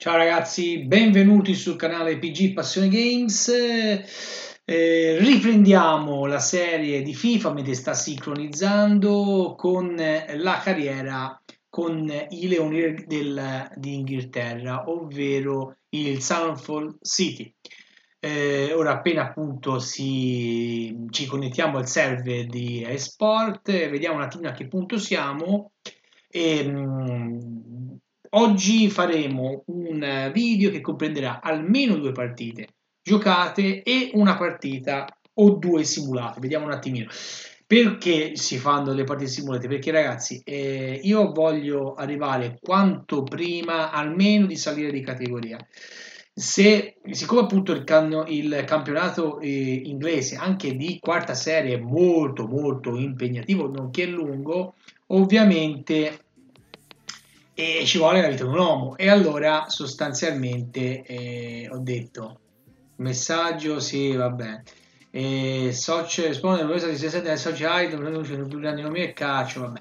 Ciao ragazzi, benvenuti sul canale PG Passione Games. Eh, riprendiamo la serie di FIFA mentre sta sincronizzando con la carriera con i leoni del, di Inghilterra, ovvero il Sunfall City. Eh, ora appena appunto si, ci connettiamo al server di eSport, vediamo un attimo a che punto siamo. E, mh, oggi faremo un video che comprenderà almeno due partite giocate e una partita o due simulate. Vediamo un attimino. Perché si fanno le partite simulate? Perché ragazzi, eh, io voglio arrivare quanto prima almeno di salire di categoria. Se, siccome appunto il, can, il campionato eh, inglese anche di quarta serie è molto molto impegnativo, nonché lungo, ovviamente eh, ci vuole la vita di un uomo. E allora sostanzialmente eh, ho detto messaggio, sì, vabbè e Soc risponde alla di 67 del Society più grandi nomi e calcio vabbè.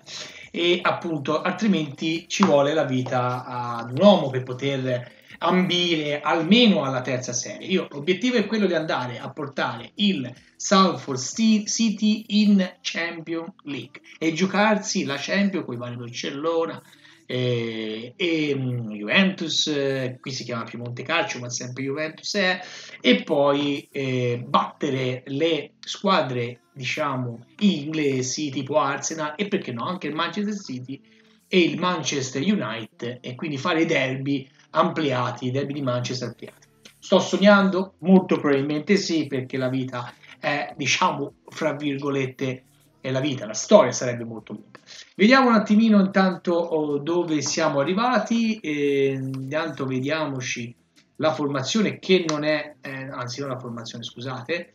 e appunto altrimenti ci vuole la vita ad un uomo per poter ambire almeno alla terza serie io l'obiettivo è quello di andare a portare il Salford City in Champion League e giocarsi la Champion con i vari Barcellona e, e mm, Juventus, eh, qui si chiama Piemonte Calcio, ma sempre Juventus è, e poi eh, battere le squadre, diciamo, inglesi tipo Arsenal e perché no, anche il Manchester City e il Manchester United e quindi fare i derby ampliati, i derby di Manchester ampliati. Sto sognando? Molto probabilmente sì, perché la vita è, diciamo, fra virgolette, è la vita, la storia sarebbe molto lunga. Vediamo un attimino intanto oh, dove siamo arrivati, eh, intanto vediamoci la formazione che non è, eh, anzi non la formazione scusate,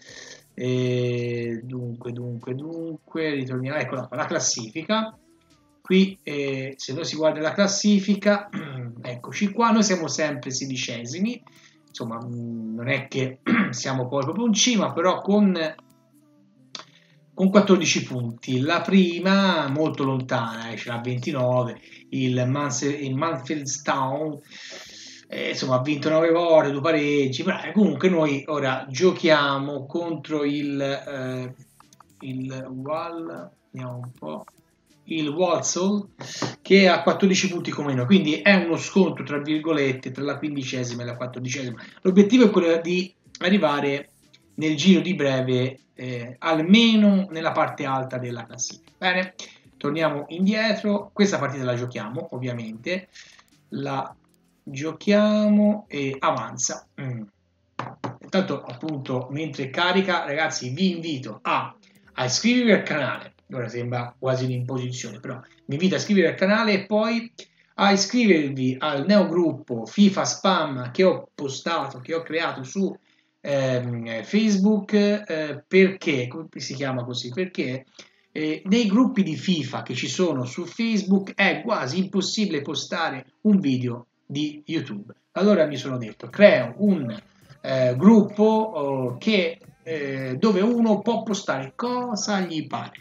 eh, dunque dunque dunque, ritorniamo, eccola qua, la classifica, qui eh, se noi si guarda la classifica, eccoci qua, noi siamo sempre sedicesimi, insomma non è che siamo poi proprio in cima, però con con 14 punti. La prima molto lontana, eh, ce l'ha 29, il, Mans- il Mansfieldstown eh, insomma ha vinto 9 volte, due pareggi, però eh, comunque noi ora giochiamo contro il, eh, il Wall, vediamo un po', il Walsall che ha 14 punti come noi, quindi è uno scontro tra virgolette tra la quindicesima e la quattordicesima. L'obiettivo è quello di arrivare nel giro di breve eh, almeno nella parte alta della classifica. Bene, torniamo indietro, questa partita la giochiamo ovviamente, la giochiamo e avanza. Mm. Intanto appunto mentre carica ragazzi vi invito a, a iscrivervi al canale, ora sembra quasi un'imposizione però vi invito a iscrivervi al canale e poi a iscrivervi al neogruppo FIFA Spam che ho postato, che ho creato su eh, Facebook eh, perché, si chiama così? Perché eh, nei gruppi di FIFA che ci sono su Facebook è quasi impossibile postare un video di YouTube. Allora mi sono detto, creo un eh, gruppo oh, che, eh, dove uno può postare cosa gli pare.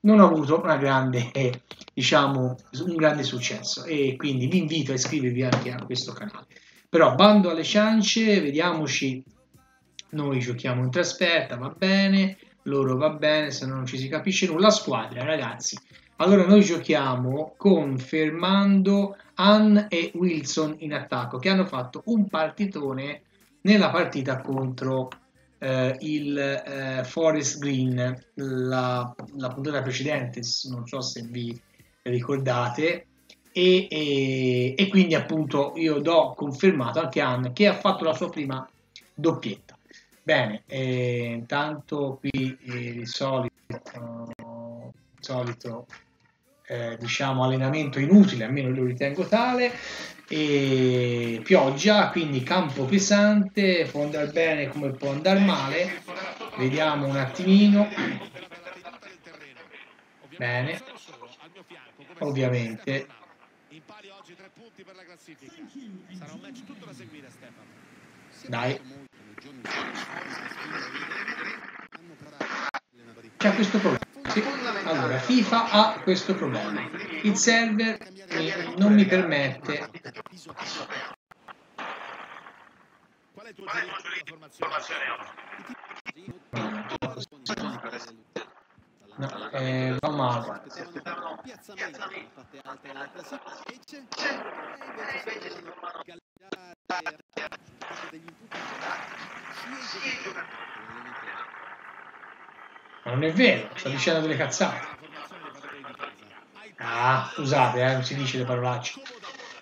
Non ho avuto grande, diciamo, un grande successo e quindi vi invito a iscrivervi anche a questo canale. Però bando alle ciance, vediamoci noi giochiamo in trasferta, va bene, loro va bene, se no non ci si capisce nulla. Squadra, ragazzi. Allora noi giochiamo con Fermando, Ann e Wilson in attacco, che hanno fatto un partitone nella partita contro eh, il eh, Forest Green, la, la, puntata precedente, non so se vi ricordate, e, e, e quindi appunto io do confermato anche a Ann che ha fatto la sua prima doppietta. Bene, intanto qui eh, il solito, uh, solito eh, diciamo allenamento inutile, almeno lo ritengo tale, e pioggia, quindi campo pesante, può andare bene come può andare male, vediamo un attimino, bene, ovviamente. Dai. C'è questo problema. Allora, FIFA ha questo problema. Il server non mi permette. Qual è il tuo giudizio formazione? No, eh, va male. Piazzamento. Parte alta della classifica e c'è e invece si trovano Ma non è vero, sto dicendo delle cazzate. Ah, scusate, eh, non si dice le parolacce.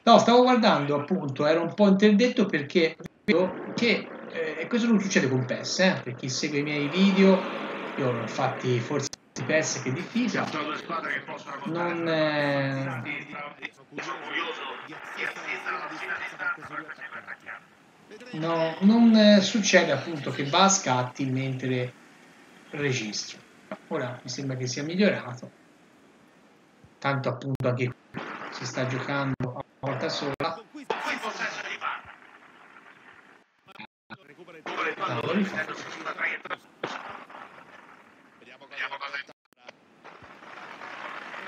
No, stavo guardando appunto, ero un po' interdetto perché vedo che, eh, e questo non succede con PES, eh, per chi segue i miei video, io fatti forse di PES che di FIFA, non, eh, no, non eh, succede appunto che va a scatti mentre registro. Ora mi sembra che sia migliorato, tanto appunto anche si sta giocando a una volta sola. No, lo rifaccio.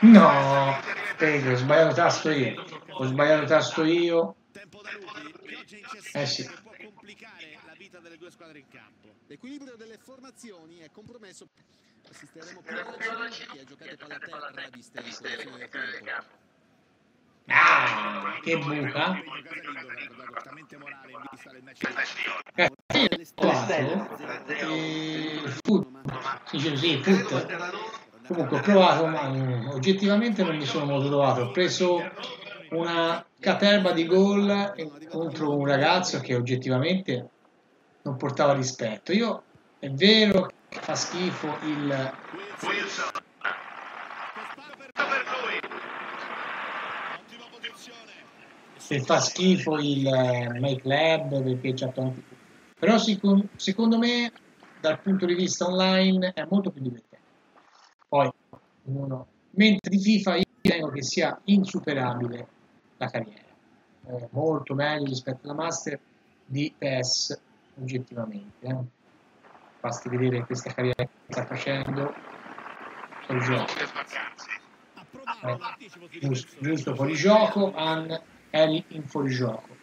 No, Pedro, ho sbagliato tasto io. Ho sbagliato tasto io. Eh sì. può complicare la vita delle due squadre in campo. L'equilibrio delle formazioni è compromesso. Assisteremo più alla che ha giocato palla a terra viste del campo. Ah, che buca. Eh, io ho provato eh, il si dice così, foot. Comunque ho provato, ma mm, oggettivamente non mi sono molto trovato. Ho preso una caterba di gol contro un ragazzo che oggettivamente non portava rispetto. Io è vero che fa schifo il che fa schifo il eh, Make Lab perché c'ha tanti però secondo me dal punto di vista online è molto più divertente poi uno. Mentre di FIFA io ritengo che sia insuperabile la carriera. È molto meglio rispetto alla Master di PES oggettivamente eh. basti vedere questa carriera che sta facendo. Sul gioco. Eh, giusto, giusto fuori gioco An eri in fuorigioco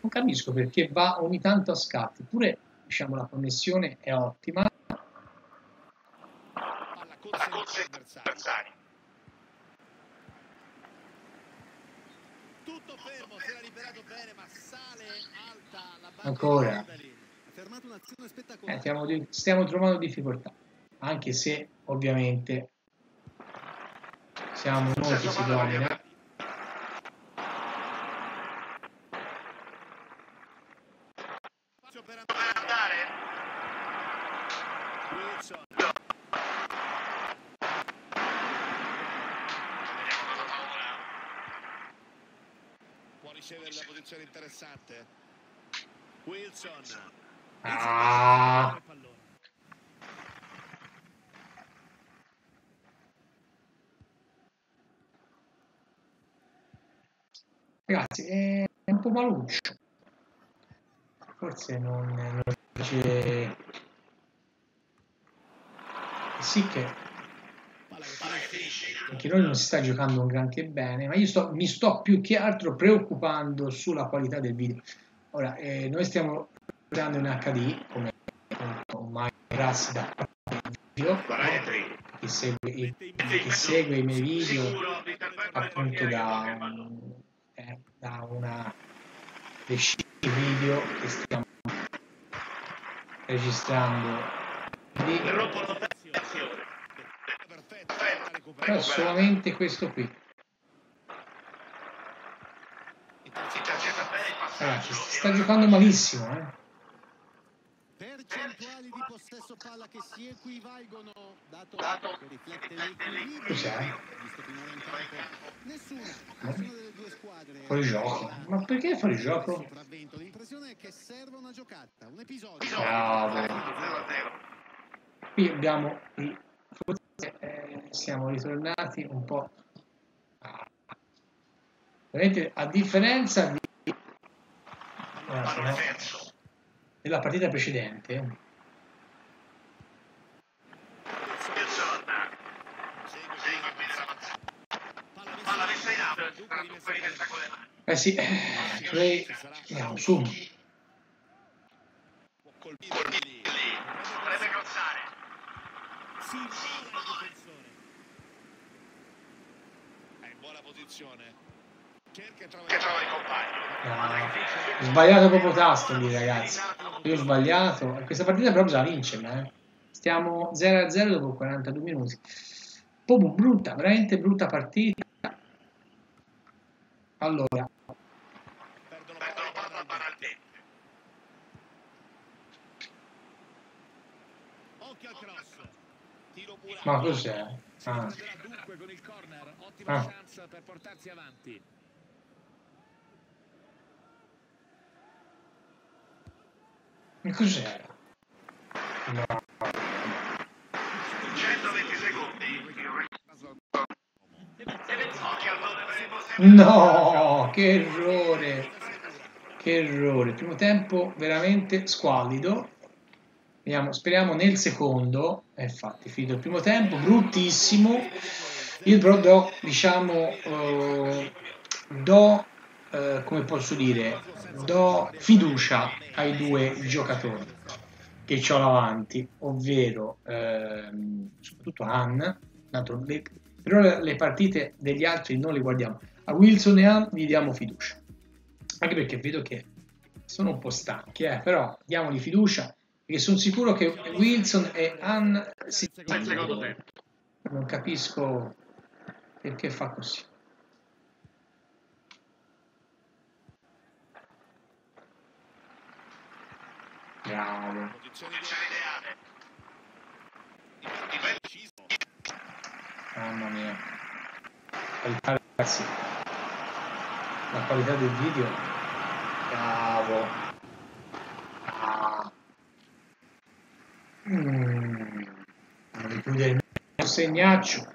non capisco perché va ogni tanto a scatti. Pure diciamo la connessione è ottima Palla avversari. Tutto fermo, si era liberato bene, ma sale alta la banda Ancora. di Randali. Ha fermato un'azione Eh, spettacolare. stiamo, stiamo trovando difficoltà anche se ovviamente siamo noi che si domina Spazio per andare. Wilson. Può ricevere la posizione interessante. Wilson. Ah. Ragazzi è un po' maluccio forse non, non dice sì che. Anche noi non si sta giocando un granché bene, ma io sto- mi sto più che altro preoccupando sulla qualità del video. Ora, eh, noi stiamo giocando in HD, come appunto ormai prassi da video, chi segue, i, chi segue i miei video appunto da, eh, da una decina di video che stiamo registrando. Quindi. Però solamente questo qui. Ragazzi, si sta giocando malissimo, eh. Percentuali di possesso palla che si equivalgono, dato che riflette l'equilibrio. Cos'è? Visto finora in campo. Nessuna, nessuna delle due squadre. Fuori gioco. Ma perché fuori gioco? L'impressione è che serva una giocata, un episodio. Qui abbiamo i eh, siamo ritornati un po'. a- Vedete, a differenza di Guardate, no? della partita precedente, eh sì, Ray, andiamo su. Si ignora il difensore. È in buona posizione. Cerca e trova che trova i compagni. Ah, ho sbagliato proprio tasto lì, ragazzi. Io ho sbagliato. E Questa partita però bisogna vincerla, eh. Stiamo 0-0 dopo 42 minuti. Proprio brutta, veramente brutta partita. Allora. Occhio al cross. Ma cos'è? Ah, riprenderà dunque con il corner. Ottima Ah. chance per portarsi avanti. ma cos'era? No. 120 secondi. No, che errore. Che errore. Primo tempo veramente squallido. Vediamo, speriamo nel secondo. E infatti, finito il primo tempo, bruttissimo. Io però do, diciamo, eh, do, eh, come posso dire, do fiducia ai due giocatori che ho davanti, ovvero ehm, soprattutto Han, tanto le- però le, le partite degli altri non le guardiamo. A Wilson e Han gli diamo fiducia, anche perché vedo che sono un po' stanchi, eh, però diamogli fiducia, perché sono sicuro che Wilson e Han si non capisco perché fa così. Bravo. Mamma mia. Qualità, ragazzi. La qualità del video. Bravo. Ah. Mm. Non segnaccio.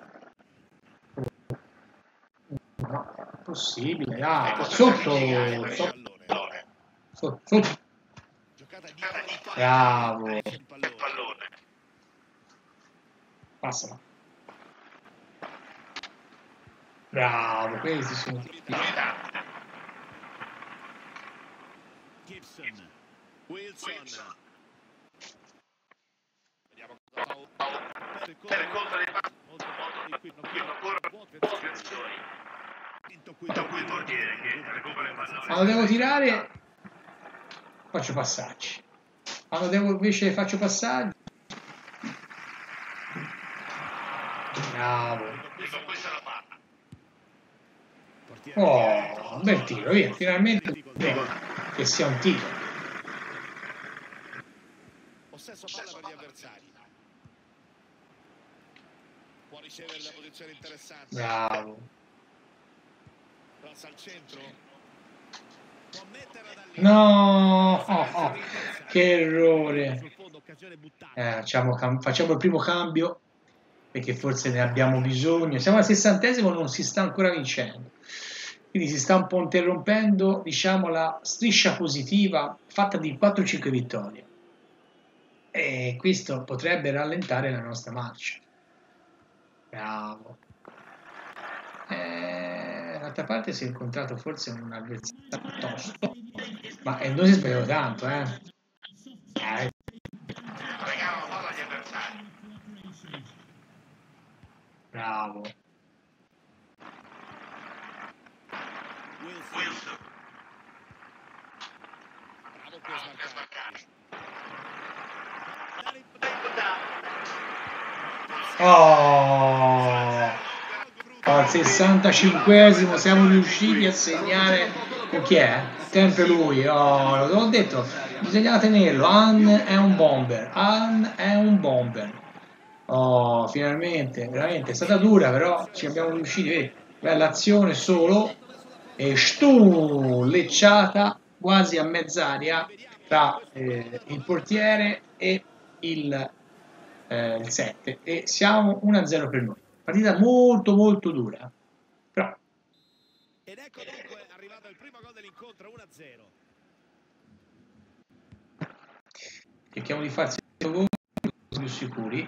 No, è possibile, dai. Sotto, sotto, sotto, sotto. Giocata di Bravo. Passala. Bravo, questi sono tutti. Gibson. Wilson. Wilson. Vediamo cosa fa. Per conto dei bene, qui ancora poche azioni. Da qui il portiere che recupera il pallone. Quando devo tirare faccio passaggi. Quando devo invece faccio passaggi. Bravo. E Oh, bel tiro, via. Finalmente che sia un tiro. Possesso palla per gli avversari. Può ricevere da posizione interessante. Bravo. Passa al centro. No, oh, oh, che errore. Eh, facciamo, facciamo il primo cambio perché forse ne abbiamo bisogno. Siamo al sessantesimo, non si sta ancora vincendo. Quindi si sta un po' interrompendo, diciamo, la striscia positiva fatta di 4-5 vittorie. E questo potrebbe rallentare la nostra marcia. Bravo. Eh, d'altra parte si è incontrato forse un avversario tosto, ma eh, noi si sbagliamo tanto, eh. Eh. Bravo. Wilson. Bravo a Bravo per smarcare. smarcare. Dare in- Oh, al 65esimo siamo riusciti a segnare con chi è? Sempre lui. Oh, l'ho detto, bisogna tenerlo. Han è un bomber. Han è un bomber. Oh, finalmente, veramente è stata dura, però ci abbiamo riusciti. Vedi, bella azione solo e stu, lecciata quasi a mezz'aria tra eh, il portiere e il, eh, il 7 e siamo 1-0 per noi. Partita molto molto dura, però Ed ecco dunque arrivato il primo gol dell'incontro 1-0. cerchiamo di farsi gol più sicuri.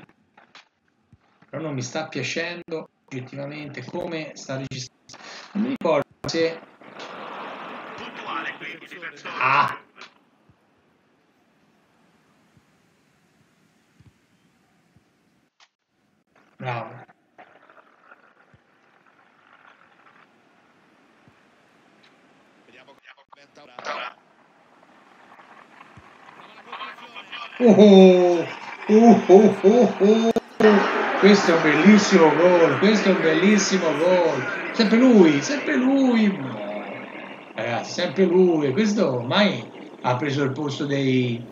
Però non mi sta piacendo oggettivamente come sta registrando. Non mi ricordo se Puntuale quindi difensore. Ah. Bravo. Ora. Oh, oh, oh. Questo è un bellissimo gol, questo è un bellissimo gol. Sempre lui, sempre lui. Ragazzi, sempre lui. Questo ormai ha preso il posto dei...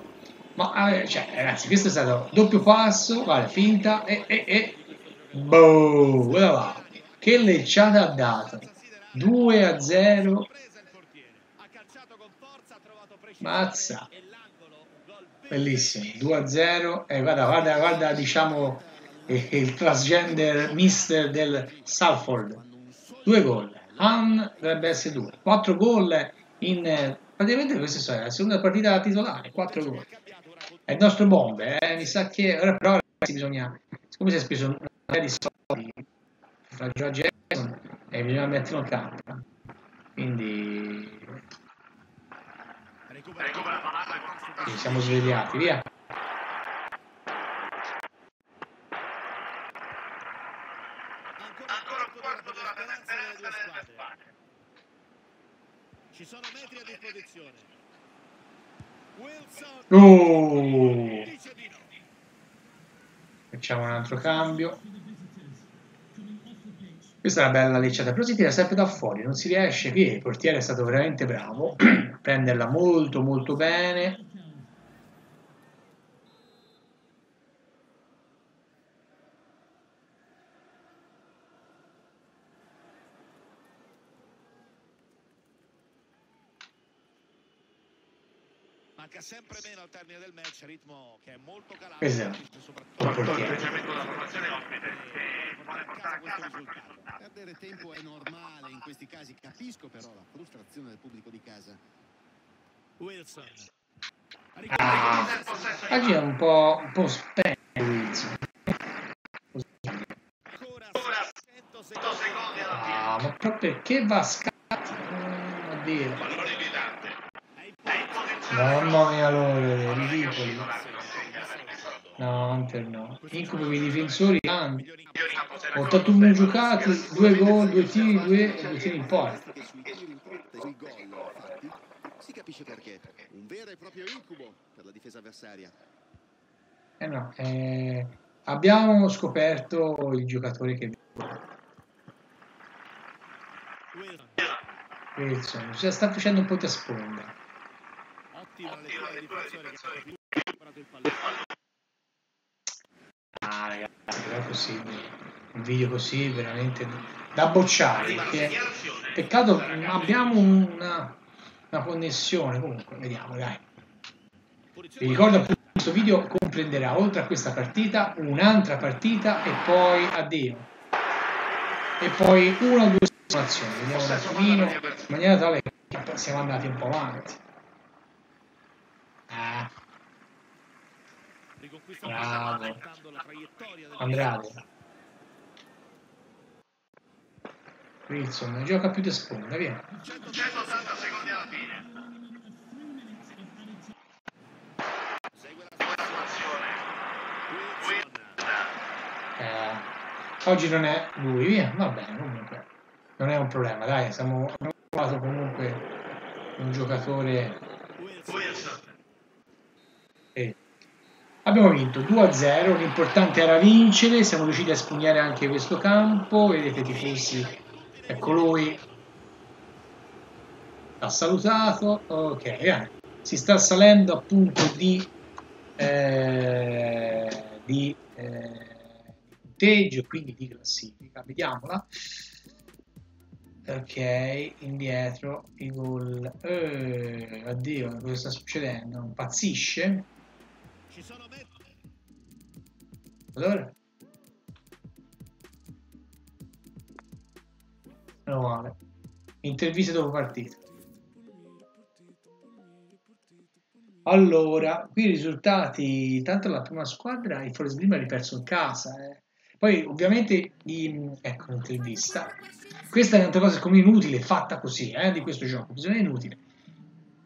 Ma, eh, cioè, ragazzi, questo è stato doppio passo, vale, finta e... e, e... Boh, guarda là. Che lecciata ha dato. 2 a 0. Presa il portiere. Ha calciato con forza, ha trovato Mazza. Bellissimo, 2 a 0. E guarda, guarda, guarda, diciamo, eh, il transgender mister del Salford. Due gol. Han dovrebbe essere due. Quattro gol in... eh, Praticamente questa è la seconda partita da titolare, quattro gol. È il nostro bombe, eh? mi sa che... Ora però ragazzi bisogna... Siccome si è speso di soldi fra George e Jackson, e bisogna metterlo in campo. Quindi... Ci siamo svegliati, via. un. Ci sono metri a disposizione. Wilson Oh! Facciamo un altro cambio. Questa è una bella lecciata, però si tira sempre da fuori, non si riesce. Qui il portiere è stato veramente bravo a prenderla molto molto bene. Manca sempre meno al termine del match, ritmo che è molto calato. Esatto. soprattutto portiere. atteggiamento della formazione ospite e vuole portare a casa questo risultato. Perdere tempo è normale in questi casi, capisco però la frustrazione del pubblico di casa. Wilson. Ah, oggi è un po', un po' spento Wilson. Ancora Ora 100 8 secondi alla fine. Ah, ma proprio perché va a? Oh, oddio. Pallone invitante. È in È in posizione. Mamma mia loro, ridicoli. No, Hunter no. Incubo i difensori tanti. migliori in Io in campo se ne 81 giocati, due gol, due tiri, due, due tiri in porta. che sui tiri in porta e si capisce perché un vero e proprio incubo per la difesa avversaria Eh no, eh, abbiamo scoperto il giocatore che Wilson cioè, sta facendo un po' da sponda. Ottima lettura del difensore che ha recuperato il pallone Ah ragazzi, non è possibile. Un video così veramente da bocciare. Perché peccato non abbiamo una, una connessione. Comunque, vediamo, dai. Vi ricordo appunto che questo video comprenderà oltre a questa partita un'altra partita e poi addio. E poi una o due simulazioni. Vediamo un attimino in maniera tale che siamo andati un po' avanti. Bravo. Andrade. Wilson gioca più di sponda, via. 180 secondi alla fine. segue la Buona situazione. Wilson Eh, oggi non è lui, via, va bene, comunque. Non è un problema, dai, siamo abbiamo trovato comunque un giocatore. Wilson. Eh. Abbiamo vinto 2-0, l'importante era vincere, siamo riusciti a espugnare anche questo campo, vedete tifosi, ecco lui, ha salutato, ok, eh, si sta salendo appunto di, eh, di, eh, punteggio, quindi di classifica, vediamola. Ok, indietro, i gol. Eh, addio, cosa sta succedendo? Impazzisce? Ci sono metri Allora? Meno male. Interviste dopo partita. Allora, qui i risultati, tanto la prima squadra, il Forest Green ha riperso in casa. eh. Poi ovviamente, i- ecco l'intervista. Questa è un'altra cosa come inutile, fatta così, eh, di questo gioco, bisogna inutile.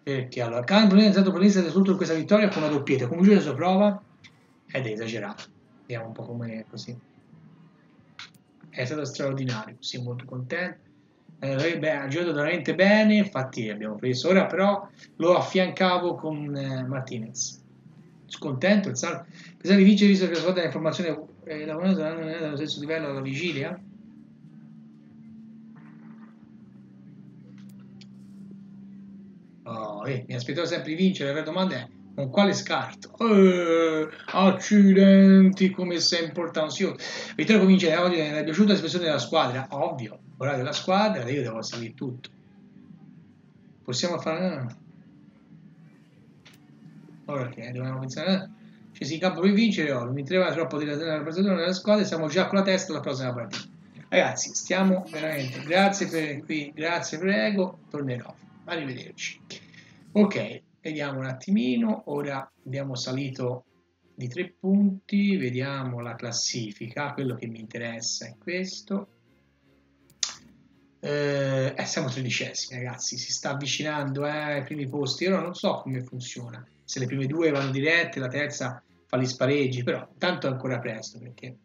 Perché allora, Campbell è stato protagonista soprattutto questa vittoria con una doppietta, come giudice la sua prova ed è esagerato. Vediamo un po' come è così. è stato straordinario, sì, molto contento. Eh, beh, ha giocato veramente bene, infatti abbiamo preso. Ora però lo affiancavo con eh, Martinez. Scontento, il salto. Pensate di vincere visto che la squadra informazione eh, la moneta non è dello stesso livello alla vigilia? Eh, mi aspettavo sempre di vincere, la domanda è con quale scarto? Eh, accidenti, come sei importanzioso. Vittorio comincia oggi, mi è piaciuta l'espressione della squadra? Ovvio, ora della squadra, io devo sapere tutto. Possiamo fare... Ora che dobbiamo pensare... Eh? Ci si campo per vincere, oh, mi trova troppo di rappresentazione della squadra, siamo già con la testa alla prossima partita. Ragazzi, stiamo veramente... Grazie per qui, grazie prego, tornerò. Arrivederci. Ok, vediamo un attimino, ora abbiamo salito di tre punti, vediamo la classifica, quello che mi interessa è questo. Eh, eh, siamo tredicesimi ragazzi, si sta avvicinando eh, ai primi posti, ora non so come funziona, se le prime due vanno dirette, la terza fa gli spareggi, però tanto è ancora presto perché...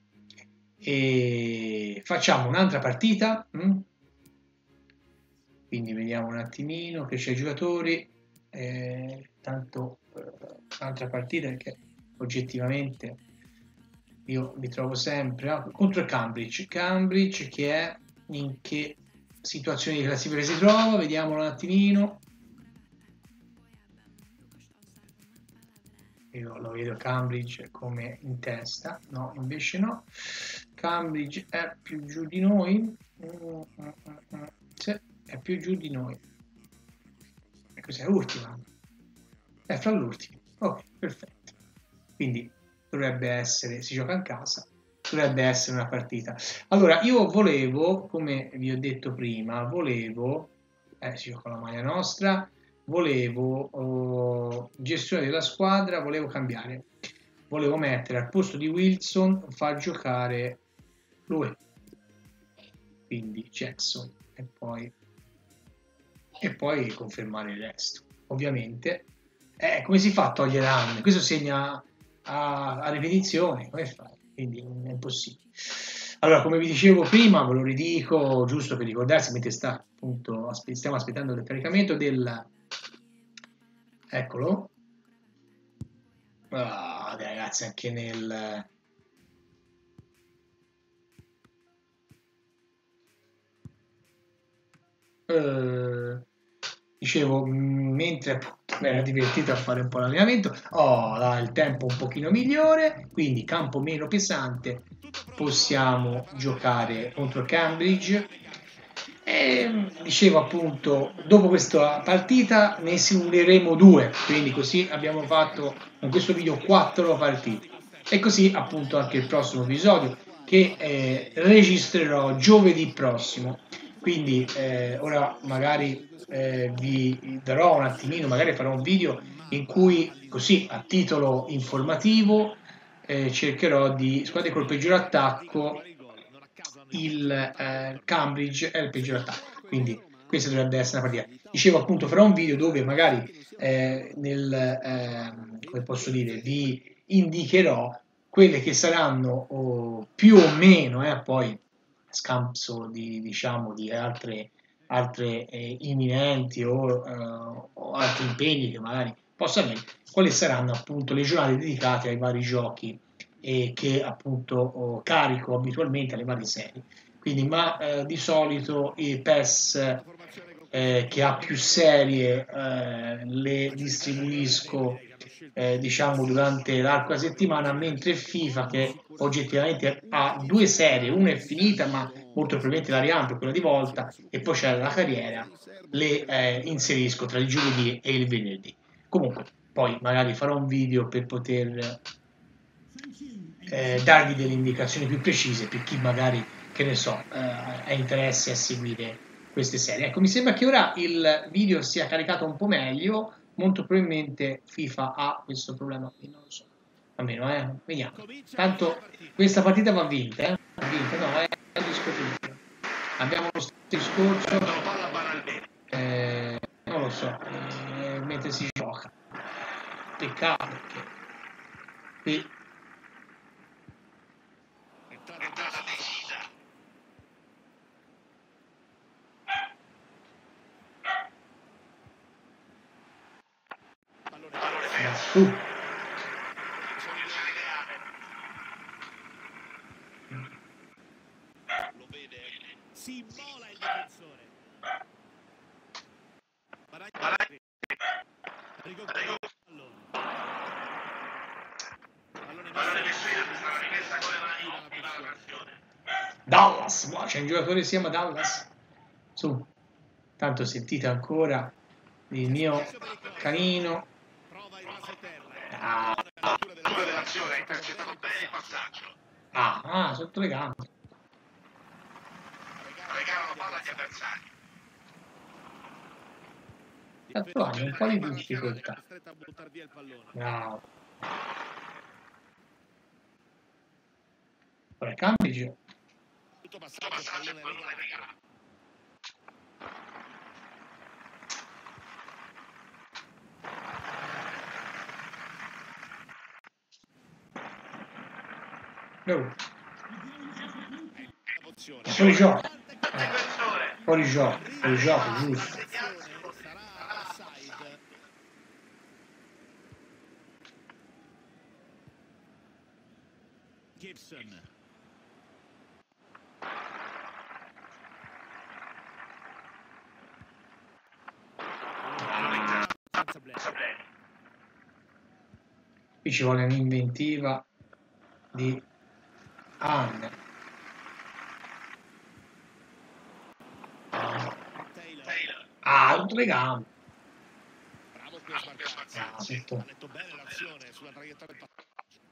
E facciamo un'altra partita, hm? quindi vediamo un attimino che c'è i giocatori, eh, tanto eh, un'altra partita perché oggettivamente io mi trovo sempre ah, contro Cambridge. Cambridge che è in che situazione di classifica si trova? Vediamolo un attimino. Io lo vedo Cambridge come in testa. No invece no. Cambridge è più giù di noi. Mm, mm, mm, sì, è più giù di noi cos'è? Ultima. È fra l'ultimo. Ok, perfetto. Quindi dovrebbe essere, si gioca in casa, dovrebbe essere una partita. Allora, io volevo, come vi ho detto prima, volevo, eh, si gioca la maglia nostra, volevo oh, gestione della squadra, volevo cambiare. Volevo mettere al posto di Wilson, far giocare lui. Quindi Jackson e poi e poi confermare il resto. Ovviamente, eh, come si fa a togliere anni? Questo segna a, a ripetizione, come fai? Quindi è impossibile. Allora, come vi dicevo prima, ve lo ridico giusto per ricordarsi, mentre sta, appunto, aspe- stiamo aspettando il caricamento del... Eccolo. Ah, ragazzi, anche nel... Uh, dicevo, mentre appunto mi era divertito a fare un po' l'allenamento, ho oh, il tempo un pochino migliore, quindi campo meno pesante, possiamo giocare contro Cambridge. E dicevo appunto, dopo questa partita ne simuleremo due, quindi così abbiamo fatto con questo video quattro partite. E così appunto anche il prossimo episodio che eh, registrerò giovedì prossimo. Quindi eh, ora magari eh, vi darò un attimino, magari farò un video in cui così a titolo informativo eh, cercherò di squadre col peggior attacco il eh, Cambridge è il peggior attacco. Quindi questa dovrebbe essere una partita. Dicevo appunto farò un video dove magari eh, nel ehm, come posso dire vi indicherò quelle che saranno oh, più o meno eh, poi scampo di, diciamo, di altre altre eh, imminenti o, eh, o, altri impegni che magari possa avere, quali saranno appunto le giornate dedicate ai vari giochi e che appunto oh, carico abitualmente alle varie serie. Quindi, ma eh, di solito i PES eh, che ha più serie eh, le distribuisco eh, diciamo durante l'arco settimana, mentre FIFA che oggettivamente ha due serie, una è finita ma molto probabilmente la riampio quella di volta e poi c'è la carriera, le eh, inserisco tra il giovedì e il venerdì. Comunque, poi magari farò un video per poter eh, darvi delle indicazioni più precise per chi magari, che ne so, eh, ha interesse a seguire queste serie. Ecco, mi sembra che ora il video sia caricato un po' meglio, molto probabilmente FIFA ha questo problema qui, non lo so. Almeno, eh, vediamo. Tanto questa partita va vinta, eh? Va vinta, no, è discutibile. Abbiamo lo stesso discorso, eh, non lo so, eh, mentre si gioca. Peccato perché qui su. Lo vede. Si immola il difensore. Baragli. Ricocca il pallone. Pallone messo in rimessa con la pressione. Dallas, wow, c'è un giocatore che si chiama Dallas. Su. Tanto sentite ancora il mio canino. Prova il raso a terra. Ah, Due dell'azione, ha intercettato bene il passaggio. Ah, sotto le gambe. Regalano palla agli avversari. Tanto hanno un po' di difficoltà. Costretto a buttare via il pallone. Bravo. Ora cambi gioco. Tutto passaggio, il pallone regala. No. Fuori gioco. Eh, fuori gioco, fuori gioco, giusto. Gibson. Qui ci vuole un'inventiva di Anne. Ah, sotto le gambe. Bravo qui a smarcarsi. Ah, sotto. Ha letto bene l'azione sulla traiettoria del passaggio.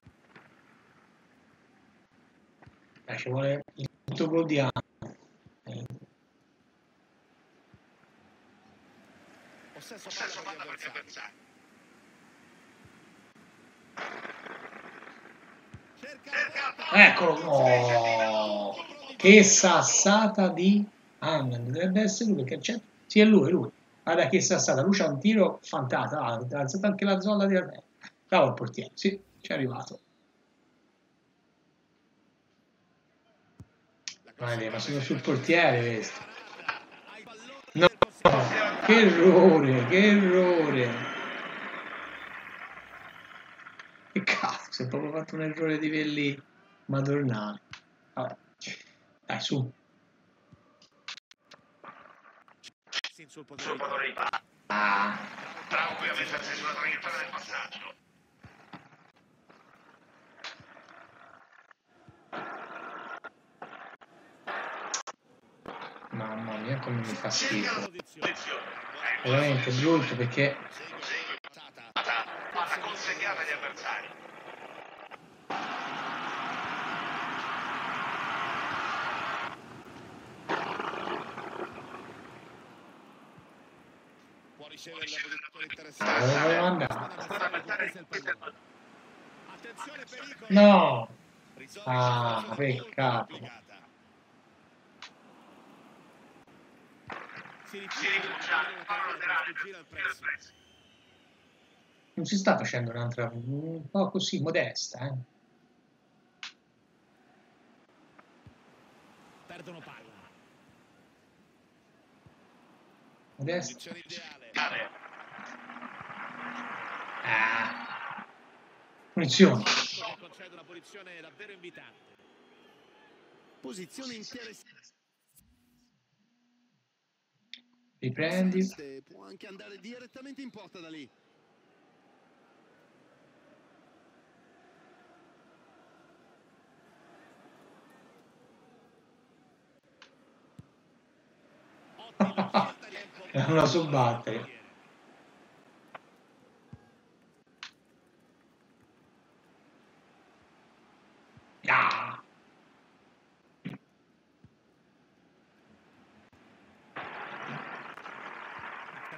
Eh, ci vuole il quinto gol di Anne. Eh, Possesso palla per gli avversari. Eccolo, oh, che sassata di Anne. Dovrebbe essere lui perché c'è. Sì, è lui, è lui. Guarda che sassata. Lui c'ha un tiro fantastico. Ha alzato anche la zona di Bravo il portiere. Sì, ci è arrivato. Guarda, ma sono sul portiere questo. No, che errore, che errore. Che cazzo, è proprio fatto un errore di quelli madornali. Vabbè. Dai, su. Sul potere di. Ah, Bravo qui a mettersi sulla traiettoria del passaggio. mamma mia come mi fa schifo. Veramente brutto perché Palla consegnata agli avversari. Ricevere la posizione interessante. Attenzione pericolo. No, Ah, peccato. Si laterale non si sta facendo un'altra un po' così modesta, eh. Perdono palla. Modesta. Posizione ideale. Ah. Punizione. Che concede una posizione davvero invitante. Posizione interessante. Riprendi. Può anche andare direttamente in porta da lì. Ottima di È una subbattere. Ah.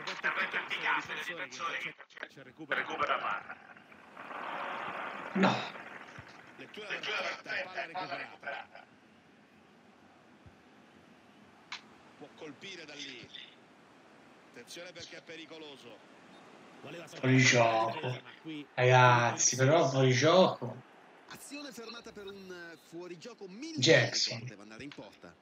Intervento efficace del difensore che recupera Recupera palla. No. lettura perfetta, perfetta, palla recuperata. Può colpire da lì. Attenzione perché è pericoloso. Fuori gioco. ma Ragazzi, però fuori gioco. Azione fermata per un eh, fuorigioco mille Jackson. poteva andare in porta.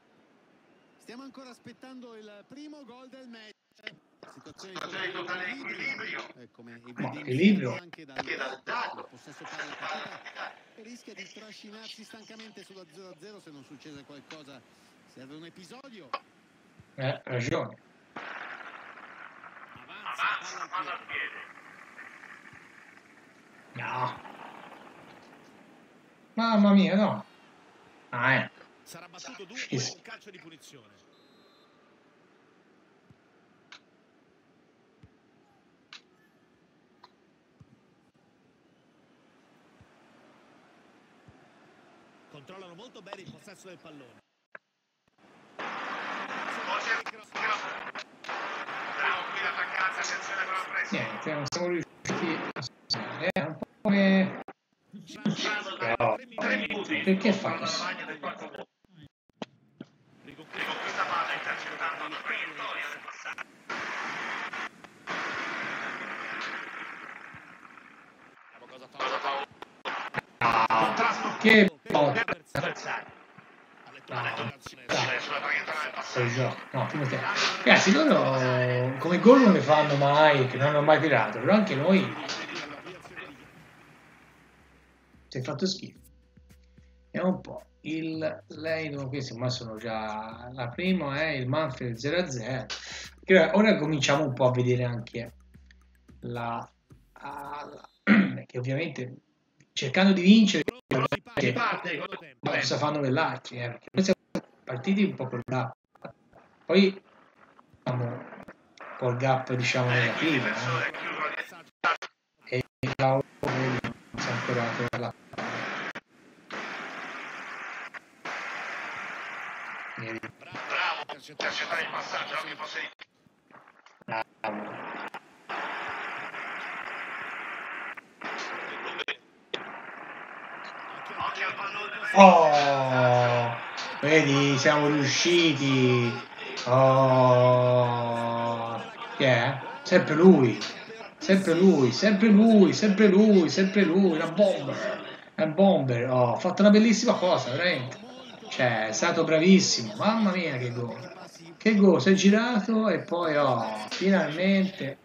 Stiamo ancora aspettando il primo gol del match. Situazione di totale equilibrio, eh, come equilibrio anche dal, partita, rischia di trascinarsi stancamente sulla 0-0 se non succede qualcosa. Serve un episodio. Eh, ragione. Palla al piede. No. Mamma mia, no. Ah, ecco. Sarà battuto dunque Sì. un calcio di punizione. Controllano molto bene il possesso del pallone. Niente, non siamo riusciti a segnare. È un po' come... Però, perché fa così? Ah, che botta. Ha No. Ragazzi, loro come gol non le fanno mai, che non hanno mai tirato, però anche noi si è fatto schifo. Vediamo un po'. Il Leino, questi ma sono già la prima, è il Manfred 0-0. Che ora- cominciamo un po' a vedere anche la, la- che ovviamente cercando di vincere cosa fanno eh, perché noi siamo partiti un po' col gap. Poi siamo col gap diciamo negativo. eh. E Paolo non si è ancora la Vedi, Bravo, intercettare il passaggio, anche fosse bravo. Oh, vedi, siamo riusciti. Oh, chi è? Sempre lui. Sempre lui, sempre lui, sempre lui, sempre lui, la bomber. Un bomber. Oh, ha fatto una bellissima cosa, veramente. Cioè, è stato bravissimo. Mamma mia, che gol. Che gol, si è girato e poi, oh, finalmente.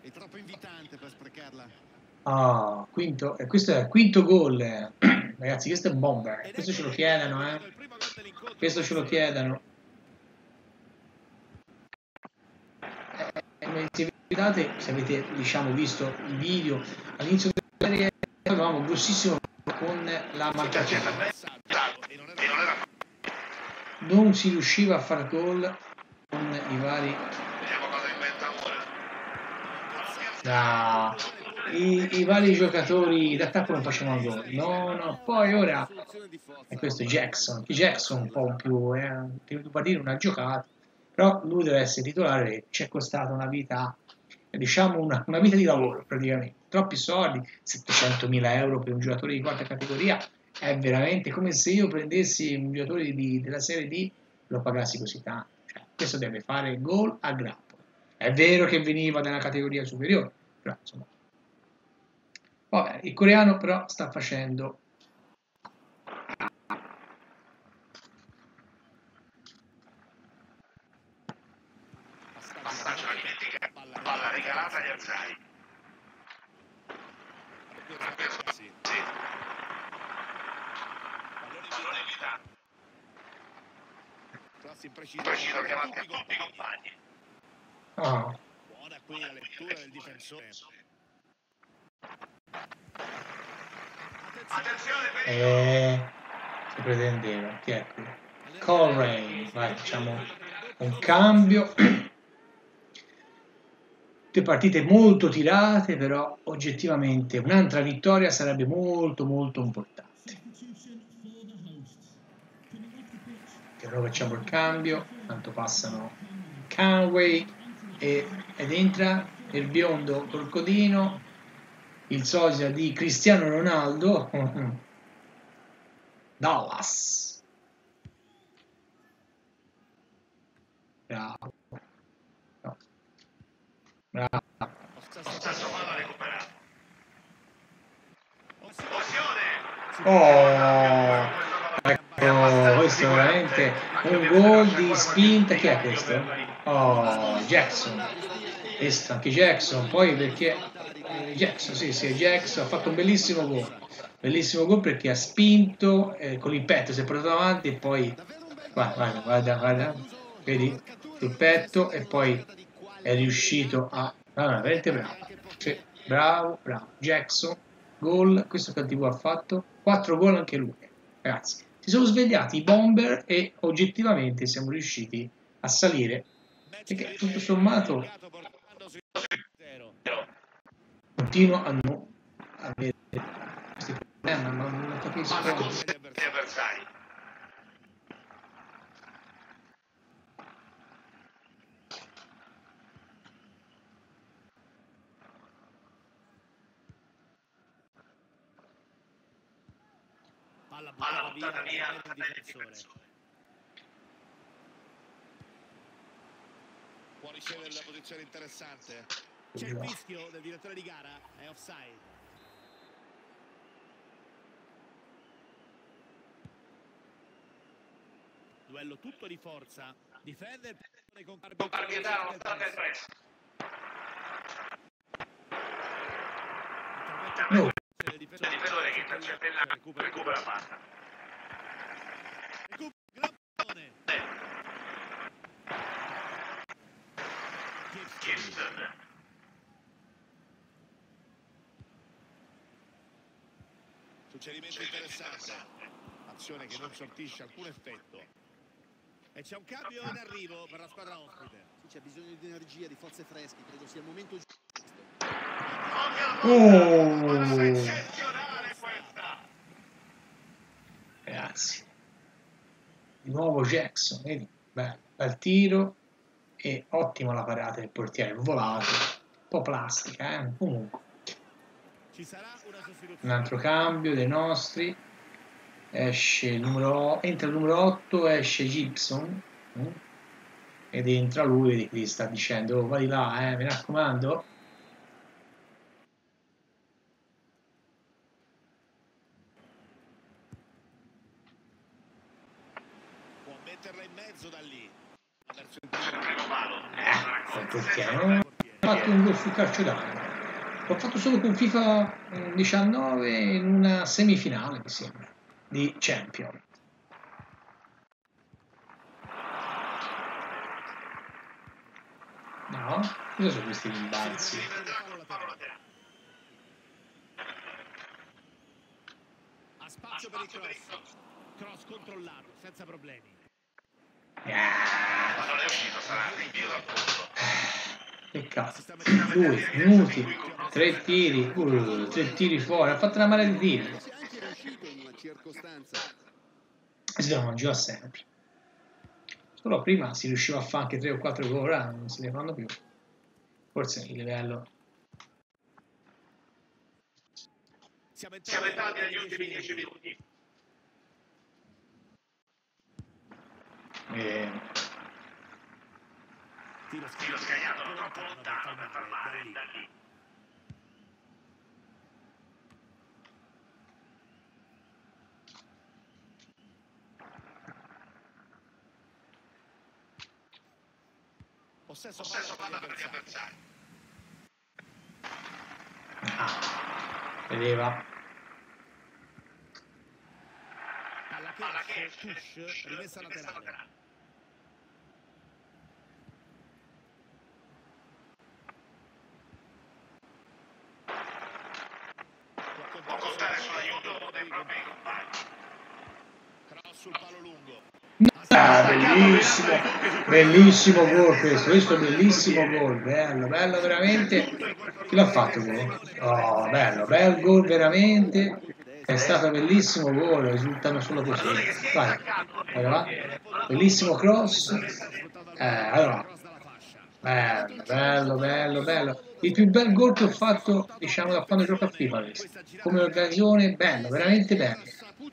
Ah, quinto, e questo è il quinto gol. Ragazzi, questo è un bomber. Questo ce lo chiedono, eh. Questo ce lo chiedono. Eh, se vedete, se avete diciamo, visto il video all'inizio della serie, avevamo grossissimo con la. E non si riusciva a far gol con i vari Vediamo cosa inventa ora. da- i, i vari giocatori d'attacco non facevano gol. No, no, poi ora e questo è Jackson. Jackson un po' più, eh, da dire una giocata, però lui deve essere titolare ci è costata una vita, diciamo una, una vita di lavoro praticamente. Troppi soldi, 700.000 euro per un giocatore di quarta categoria è veramente come se io prendessi un giocatore di- della Serie D lo pagassi così tanto. Cioè, questo deve fare gol a grappolo. È vero che veniva da una categoria superiore, però insomma. Vabbè, il coreano però sta facendo Passaggio alla critica. Palla regalata agli avversari. Sì. Pallone evitato. Cross impreciso. Preciso chiamati a tutti i compagni. Ah, Buona qui la lettura del difensore. Attenzione per eh, si pretendeva. Chi è qui? Colrain. Vai, facciamo un cambio. Tutte partite molto tirate, però oggettivamente un'altra vittoria sarebbe molto molto importante. Che ora facciamo il cambio, tanto passano Conway e, ed entra il biondo col codino, il sosia di Cristiano Ronaldo, Dallas. Bravo. No. Bravo. Possesso palla recuperato. Ozione. Oh, ecco, questo è veramente un gol di spinta. Chi è questo? Oh, Jackson. Questo, anche Jackson, poi perché eh, Jackson, sì, sì, Jackson ha fatto un bellissimo gol. Bellissimo gol perché ha spinto eh, con il petto, si è portato avanti e poi guarda, guarda, guarda, vedi il petto e poi è riuscito a allora, veramente bravo. Sì, bravo, bravo. Jackson, gol, questo che TV ha fatto 4 gol anche lui. Ragazzi, si sono svegliati i bomber e oggettivamente siamo riusciti a salire perché tutto sommato continuo a non avere questi problemi, ma non capisco. Palla difensore. Può ricevere la posizione interessante. C'è il fischio del direttore di gara, è offside. Duello tutto di forza. Difende il pallone con Con Parvietà nonostante il press. No. Il difensore che intercetta recupera la palla. Recupera gran pallone. Gibson. Gibson. Suggerimento interessante. Azione che non sortisce alcun effetto. E c'è un cambio in arrivo per la squadra ospite. Sì, C'è bisogno di energia, di forze fresche, credo sia il momento giusto. Oh, ragazzi. Di nuovo Jackson, vedi? Beh, bel tiro e ottima la parata del portiere, volato. Un po' plastica, eh? Comunque. Ci sarà una sostituzione. Un altro cambio dei nostri. Esce il numero, entra il numero 8, esce Gibson. mm? Ed entra lui, vedi qui sta dicendo, oh, vai là, eh, mi raccomando. Può metterla in mezzo da lì. Verso il primo palo. Eh, portiere non ha fatto un gol sul calcio d'angolo. L'ho fatto solo con FIFA mm, 19 in una semifinale, mi sembra, di Champion. No? Cosa sono questi rimbalzi? Ha spazio per il cross. Cross controllato, senza problemi. Ah, Ma non è uscito, sarà rinvio dal punto. Peccato. Lui, minuti, tre tiri, uh, tre tiri fuori, ha fatto una marea di tiri. Circostanza. Si devono giocare sempre. Solo prima si riusciva a fare anche 3 o 4 gol, ora non si ne fanno più. Forse il livello. Siamo entrati negli ultimi 10 minuti. Eh, Tiro Tiro scagnato troppo lontano per fermare da lì. possesso Possesso palla per gli avversari. ah, vedeva. Palla Palla che che push, rimessa rimessa laterale. laterale. Può contare sull'aiuto dei propri compagni. Cross sul palo lungo. Ah, bellissimo, bellissimo gol questo, questo bellissimo gol, bello, bello veramente. Chi l'ha fatto gol? Oh, bello, bel gol veramente. È stato bellissimo gol, risultano solo così. Vai, vai, va. Bellissimo cross. Eh, allora, bello, bello, bello, bello. Il più bel gol che ho fatto, diciamo, da quando gioco a FIFA questo. Come occasione, bello, veramente bello.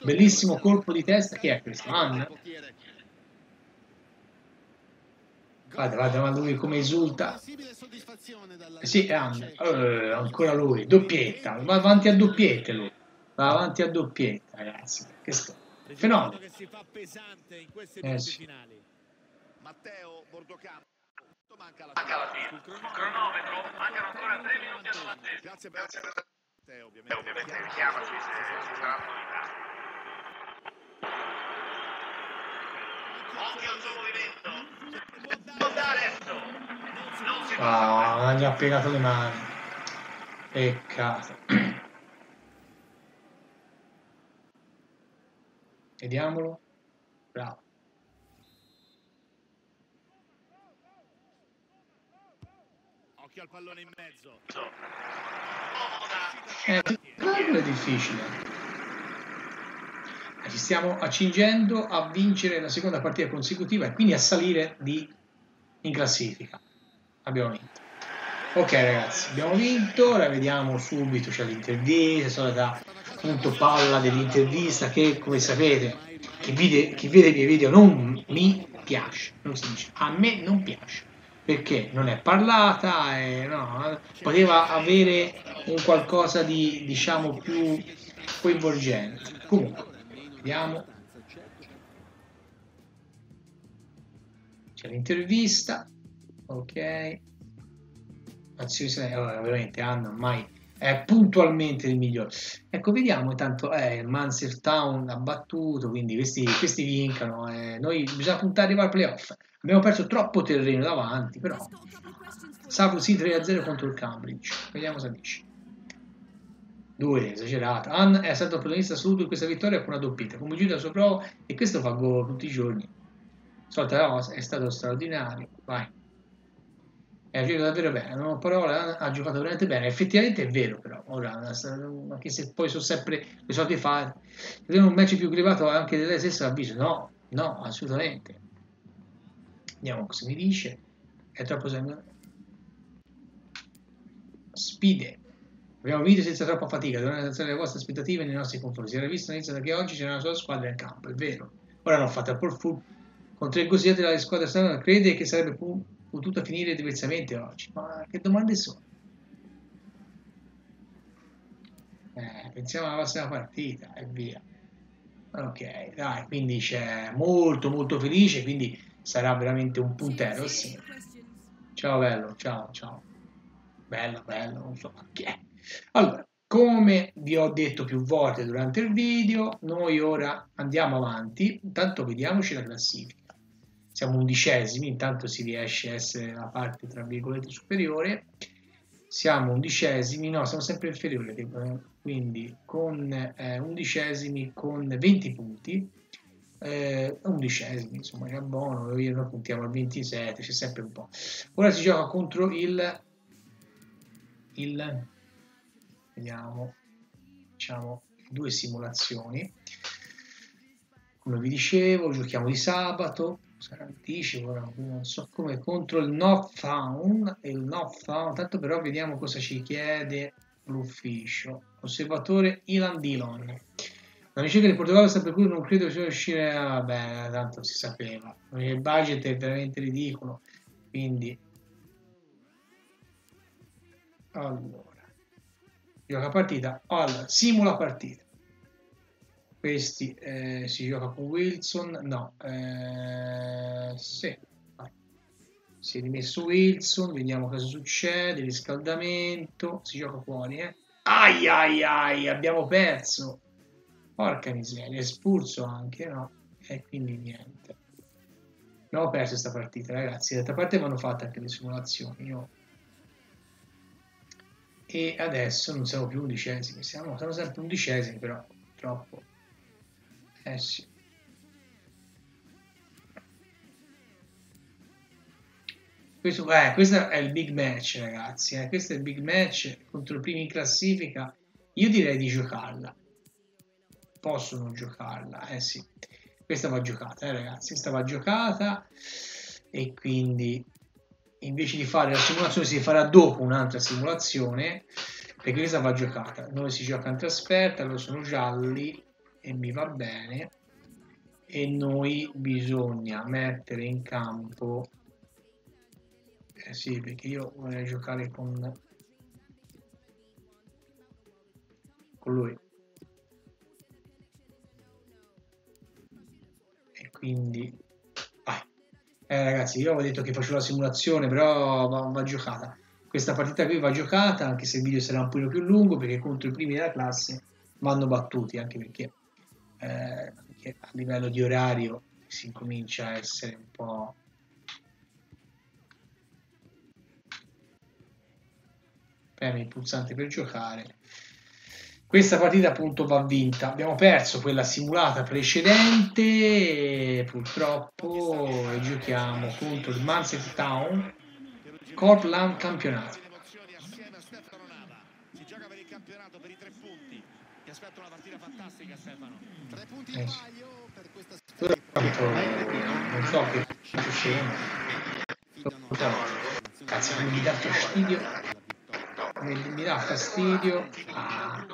Bellissimo colpo di testa. Chi è questo? Anna? Guarda, guarda, guarda lui come esulta. Eh Sì. Eh, ancora lui. Doppietta. Va avanti a doppiette lui. Va avanti a doppietta, ragazzi. Questo Fenomeno fenomeno. che si fa pesante in questi Eh, finali. Matteo Bordocampo. Manca la fine. Sul cronometro mancano ancora 3 minuti al vantaggio. Grazie per te, E ovviamente. ovviamente richiamaci se ci sarà novità. Occhio al suo movimento. Può dare adesso. Non si Ah, gli ha piegato le mani. Peccato. Vediamolo. Bravo. Occhio al pallone in mezzo. Eh, è difficile. Eh, Ci stiamo accingendo a vincere la seconda partita consecutiva e quindi a salire di- in classifica. Abbiamo vinto. Ok ragazzi, abbiamo vinto, ora vediamo subito, c'è l'intervista, solita punto palla dell'intervista che come sapete chi vede, chi vede i miei video non mi piace, non si dice, a me non piace perché non è parlata e no, poteva avere un qualcosa di diciamo più coinvolgente. Comunque, Vediamo. C'è l'intervista. Ok. Anzi, eh, veramente hanno ormai è puntualmente il migliore. Ecco, vediamo intanto eh, Mansell Town ha battuto, quindi questi, questi vincano. Eh, noi bisogna puntare al playoff. Abbiamo perso troppo terreno davanti, però. Savu sì 3-0 contro il Cambridge. Vediamo se dici. 2 esagerata. Han è stato protagonista assoluto in questa vittoria con una doppietta, come giudice la sua prova e questo fa gol tutti i giorni. Solta la è stato straordinario, vai. È giocato davvero bene, non ho parole, Han ha giocato veramente bene, effettivamente è vero però, ora, anche se poi sono sempre le solite fare, vedremo un match più privato anche di lei stessa avviso, no, no, assolutamente. Vediamo cosa mi dice, è troppo semplice. Spide. Abbiamo vinto senza troppa fatica, dovevano alzare le vostre aspettative nei nostri confronti. Si era visto all'inizio che oggi c'era una sola squadra in campo, è vero. Ora hanno fatto il Paul Full con tre così della squadra strana, crede che sarebbe potuta finire diversamente oggi. Ma che domande sono? Eh, pensiamo alla prossima partita e via. Ok, dai, quindi c'è molto molto felice, quindi sarà veramente un puntero. Sì. Ciao bello, ciao, ciao. Bello, bello, non so chi è. Allora, come vi ho detto più volte durante il video, noi ora andiamo avanti, intanto vediamoci la classifica. Siamo undicesimi, intanto si riesce a essere la parte tra virgolette superiore. Siamo undicesimi, no, siamo sempre inferiori, eh, quindi con eh, undicesimi con 20 punti. Eh, undicesimi, insomma, è buono, noi puntiamo al 27, c'è sempre un po'. Ora si gioca contro il il vediamo diciamo due simulazioni. Come vi dicevo giochiamo di sabato anticipo non so come contro il Northtown e il Northtown tanto però vediamo cosa ci chiede l'ufficio. Osservatore Ilan Dillon. La ricerca di Portogallo sta per cui non credo sia riuscire a vabbè tanto si sapeva. Il budget è veramente ridicolo. Quindi allora gioca partita allora simula partita questi eh, si gioca con Wilson? No eh, sì. si è rimesso Wilson vediamo cosa succede riscaldamento si gioca fuori eh. ai ai ai abbiamo perso. Porca miseria espulso anche no? E quindi niente. Abbiamo perso questa partita ragazzi. D'altra parte vanno fatte anche le simulazioni io e adesso non siamo più undicesimi, siamo, siamo sempre undicesimi però, troppo. Eh sì. Questo, eh, questo è il big match ragazzi, eh. questo è il big match contro i primi in classifica, io direi di giocarla, possono giocarla, eh sì, questa va giocata eh, ragazzi, questa va giocata e quindi invece di fare la simulazione si farà dopo un'altra simulazione perché questa va giocata. Noi si gioca in trasferta loro sono gialli e mi va bene. E noi bisogna mettere in campo eh sì perché io vorrei giocare con con lui. E quindi eh ragazzi io avevo detto che facevo la simulazione, però va, va giocata. Questa partita qui va giocata, anche se il video sarà un po' più lungo, perché contro i primi della classe vanno battuti, anche perché, eh, perché a livello di orario si incomincia a essere un po'... Premi il pulsante per giocare. Questa partita appunto va vinta. Abbiamo perso quella simulata precedente, purtroppo, e giochiamo contro il Manset Town Cortland campionato. emozioni assieme a Stefano Nava. Si gioca per il campionato per i tre punti. Ti aspetta una partita fantastica, Stefano. Tre punti Eh in palio per questa non so che succede. Cazzo, mi dà fastidio. Mi, mi dà fastidio. Ah.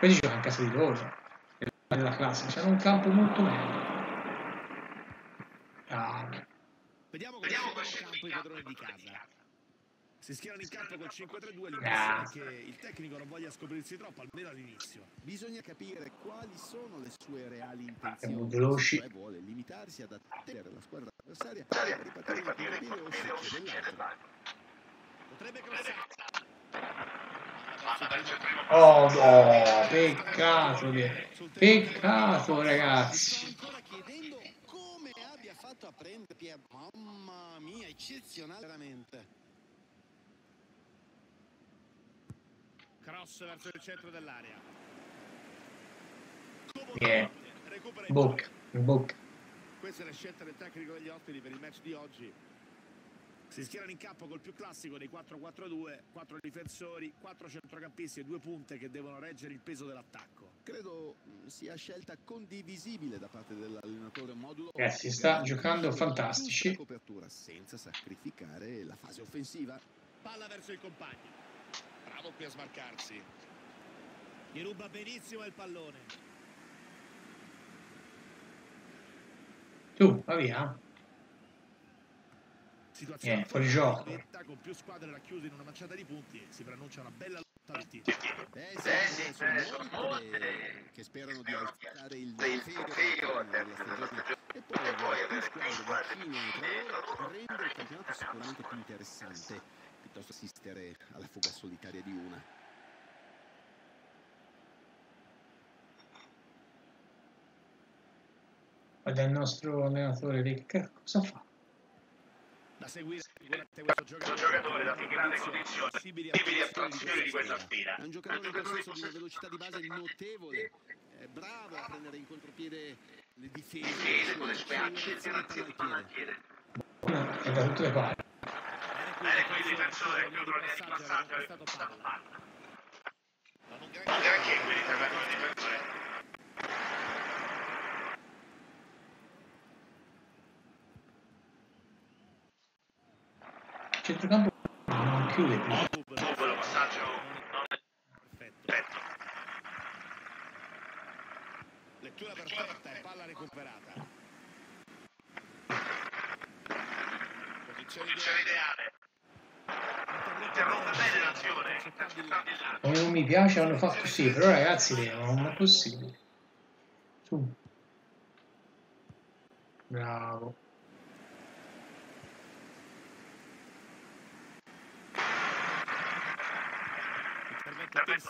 Poi si gioca casa di loro. Nella classe, c'è un campo molto meglio. Ah, Vediamo come in campo i padroni di casa. Si schierano in campo col 5-3-2. L'impressione Ah. è che il tecnico non voglia scoprirsi troppo, almeno all'inizio. Bisogna capire quali sono le sue reali Siamo intenzioni. veloci. Cioè vuole limitarsi ad attenere la squadra avversaria a ripartire un colpire o uscire dell'altro. Potrebbe crossare. Oh no, peccato, che- peccato ragazzi. Mi sto ancora chiedendo come abbia fatto a prendere. Mamma mia, eccezionale veramente. Cross verso il centro dell'area. Yeah. In bocca. Questa è la scelta del tecnico degli ospiti per il match di oggi. Si schierano in campo col più classico dei 4-4-2, quattro difensori, quattro centrocampisti e due punte che devono reggere il peso dell'attacco. Credo mh, sia scelta condivisibile da parte dell'allenatore modulo. Ragazzi, sta giocando fantastici. Copertura senza sacrificare la fase offensiva. Palla verso il compagno. Bravo qui a smarcarsi. Gli ruba benissimo il pallone. Tu, va via. Situazione Eh, fuori gioco. diretta, con più squadre racchiuse in una manciata di punti, si preannuncia una bella lotta al titolo. Eh sì, sono molte che sperano di alzare il trofeo della stagione. E poi avere più squadre vicine tra loro rende il campionato sicuramente più interessante piuttosto assistere alla fuga solitaria di una. Guarda il nostro allenatore ca- cosa fa? Da seguire sicuramente questo giocatore da grandi condizioni, possibili attuazioni di questa sfida. È un giocatore possesso di una velocità di base notevole, è bravo a prendere in contropiede le difese, con le. Una è da tutte le parti. Bene qui il difensore, chiude il passaggio, ha conquistato palla. Non granché qui il difensore. Centrocampo non chiude più. Quello passaggio perfetto. Lettura perfetta e palla recuperata. Posizione ideale. Non mi piace hanno fatto sì, però ragazzi non è possibile. Su. Bravo.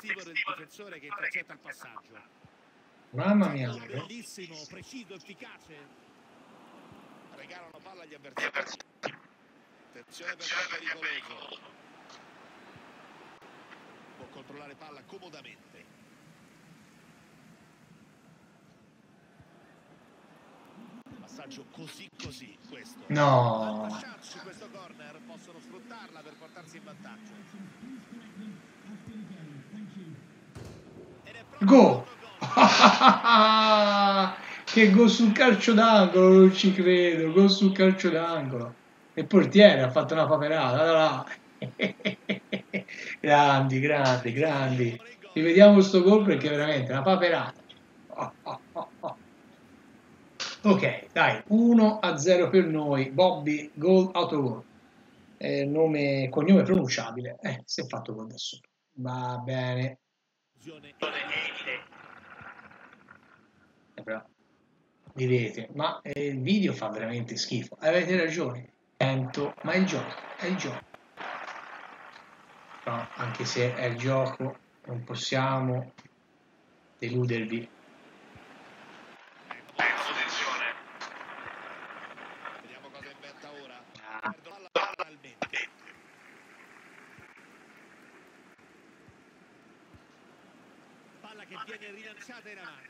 Offensivo del difensore che intercetta il passaggio. Mamma mia. Bellissimo, preciso, efficace. Regalano palla agli avversari. Attenzione perché è pericoloso. Può controllare palla comodamente. Passaggio così così questo. No. Lasciarci questo corner, possono sfruttarla per portarsi in vantaggio. Go! che gol sul calcio d'angolo, non ci credo, gol sul calcio d'angolo. Il portiere ha fatto una paperata, là, là. grandi, grandi, grandi. Rivediamo sto gol perché è veramente una paperata. Ok, dai, 1 a 0 per noi. Bobby, gol, autogol. Eh, nome, cognome pronunciabile. Eh, si è fatto gol da solo. Va bene. Occasione Eh, però. direte, ma eh, il video fa veramente schifo. Avete ragione, lento, ma è il gioco, è il gioco. No, anche se è il gioco, non possiamo deludervi. Attenzione. Vediamo cosa inventa ora. Ah, Perdono la palla finalmente. Palla che viene rilanciata in avanti.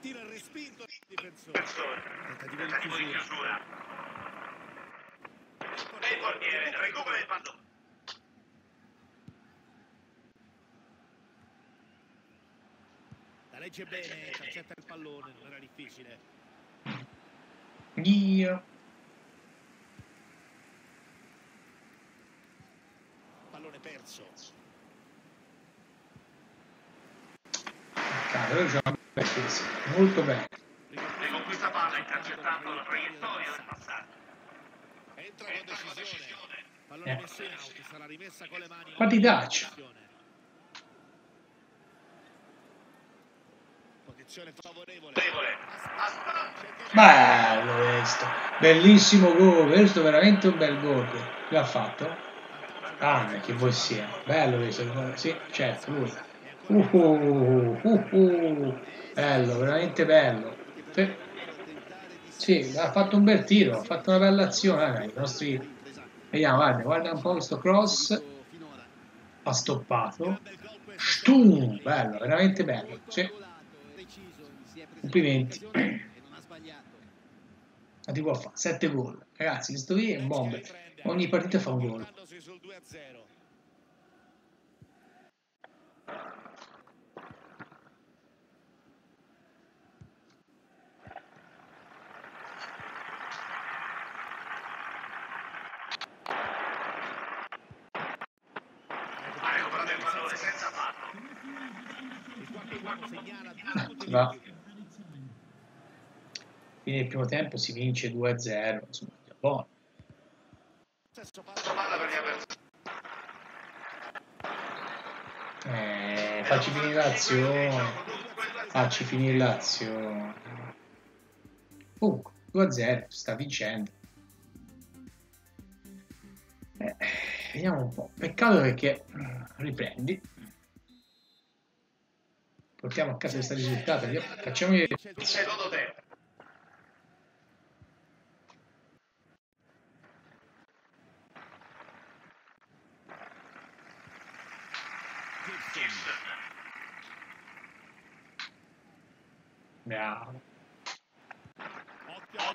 Tira il respinto del difensore. Tentativo di chiusura. E il portiere recupera il pallone. La legge bene, accetta il pallone, non era difficile. Dio. Perso. Cavolo, io gioco bene, molto bene. Riconquista palla intercettando la traiettoria del passaggio. Entra con decisione. Pallone Eh. messo in out, sarà rimessa con le mani. Quanti touch? Posizione favorevole. Bello questo, bellissimo gol, questo è veramente un bel gol. Che ha fatto? Ah, che vuoi sia. Bello questo, sì, certo, lui. Uh, uh, uh, uh. Bello, veramente bello. Sì. Sì, ha fatto un bel tiro, ha fatto una bella azione. eh, i nostri... Vediamo, guarda, guarda un po' questo cross, ha stoppato. Stum, bello, veramente bello. Sì. Complimenti. Ma ti può fare 7 gol. Ragazzi, questo qui è un bomber. Ogni partita fa un gol. Portandosi sul 2-0. Ha recuperato il pallone senza fallo. Il quarto uomo segnala due minuti va. Fine del primo tempo si vince 2-0. Insomma, buono. Questa palla. palla per gli avversari. Eh, facci finire l'azione. Facci finire l'azione. Comunque, 2-0, si sta vincendo. Eh, vediamo un po'. Peccato perché mm, riprendi. Portiamo a casa questo risultato. vediamo- Facciamo vedere. Secondo tempo. Bravo.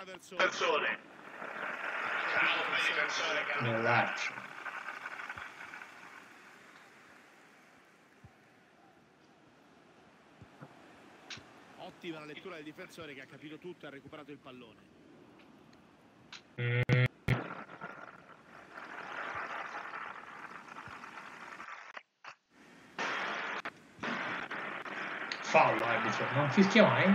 Persona. Persone. Bravo persone che hanno Nell'arcio. Ottima la lettura del difensore che ha capito tutto e ha recuperato il pallone. Mm. Fallo arbitro, non fischia mai?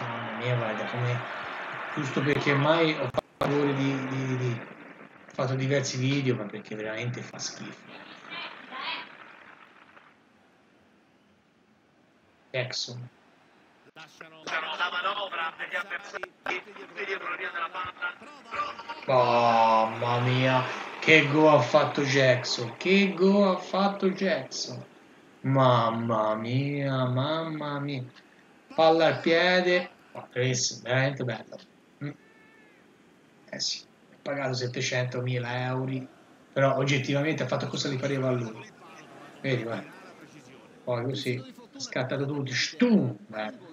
Mamma mia, guarda come giusto perché ormai ho fatto favore di, di- di- ho fatto diversi video, ma perché veramente fa schifo. Jackson. Lasciano la manovra degli avversari dietro la via della palla. Mamma mia, che go ha fatto Jackson, che go ha fatto Jackson. Mamma mia, mamma mia. Palla al piede, questo è veramente bello. Mm. Eh sì, ha pagato 700.000 euro, però oggettivamente ha fatto cosa gli pareva a lui. Vedi, guarda. Poi così, scattato tutto, stum, bello.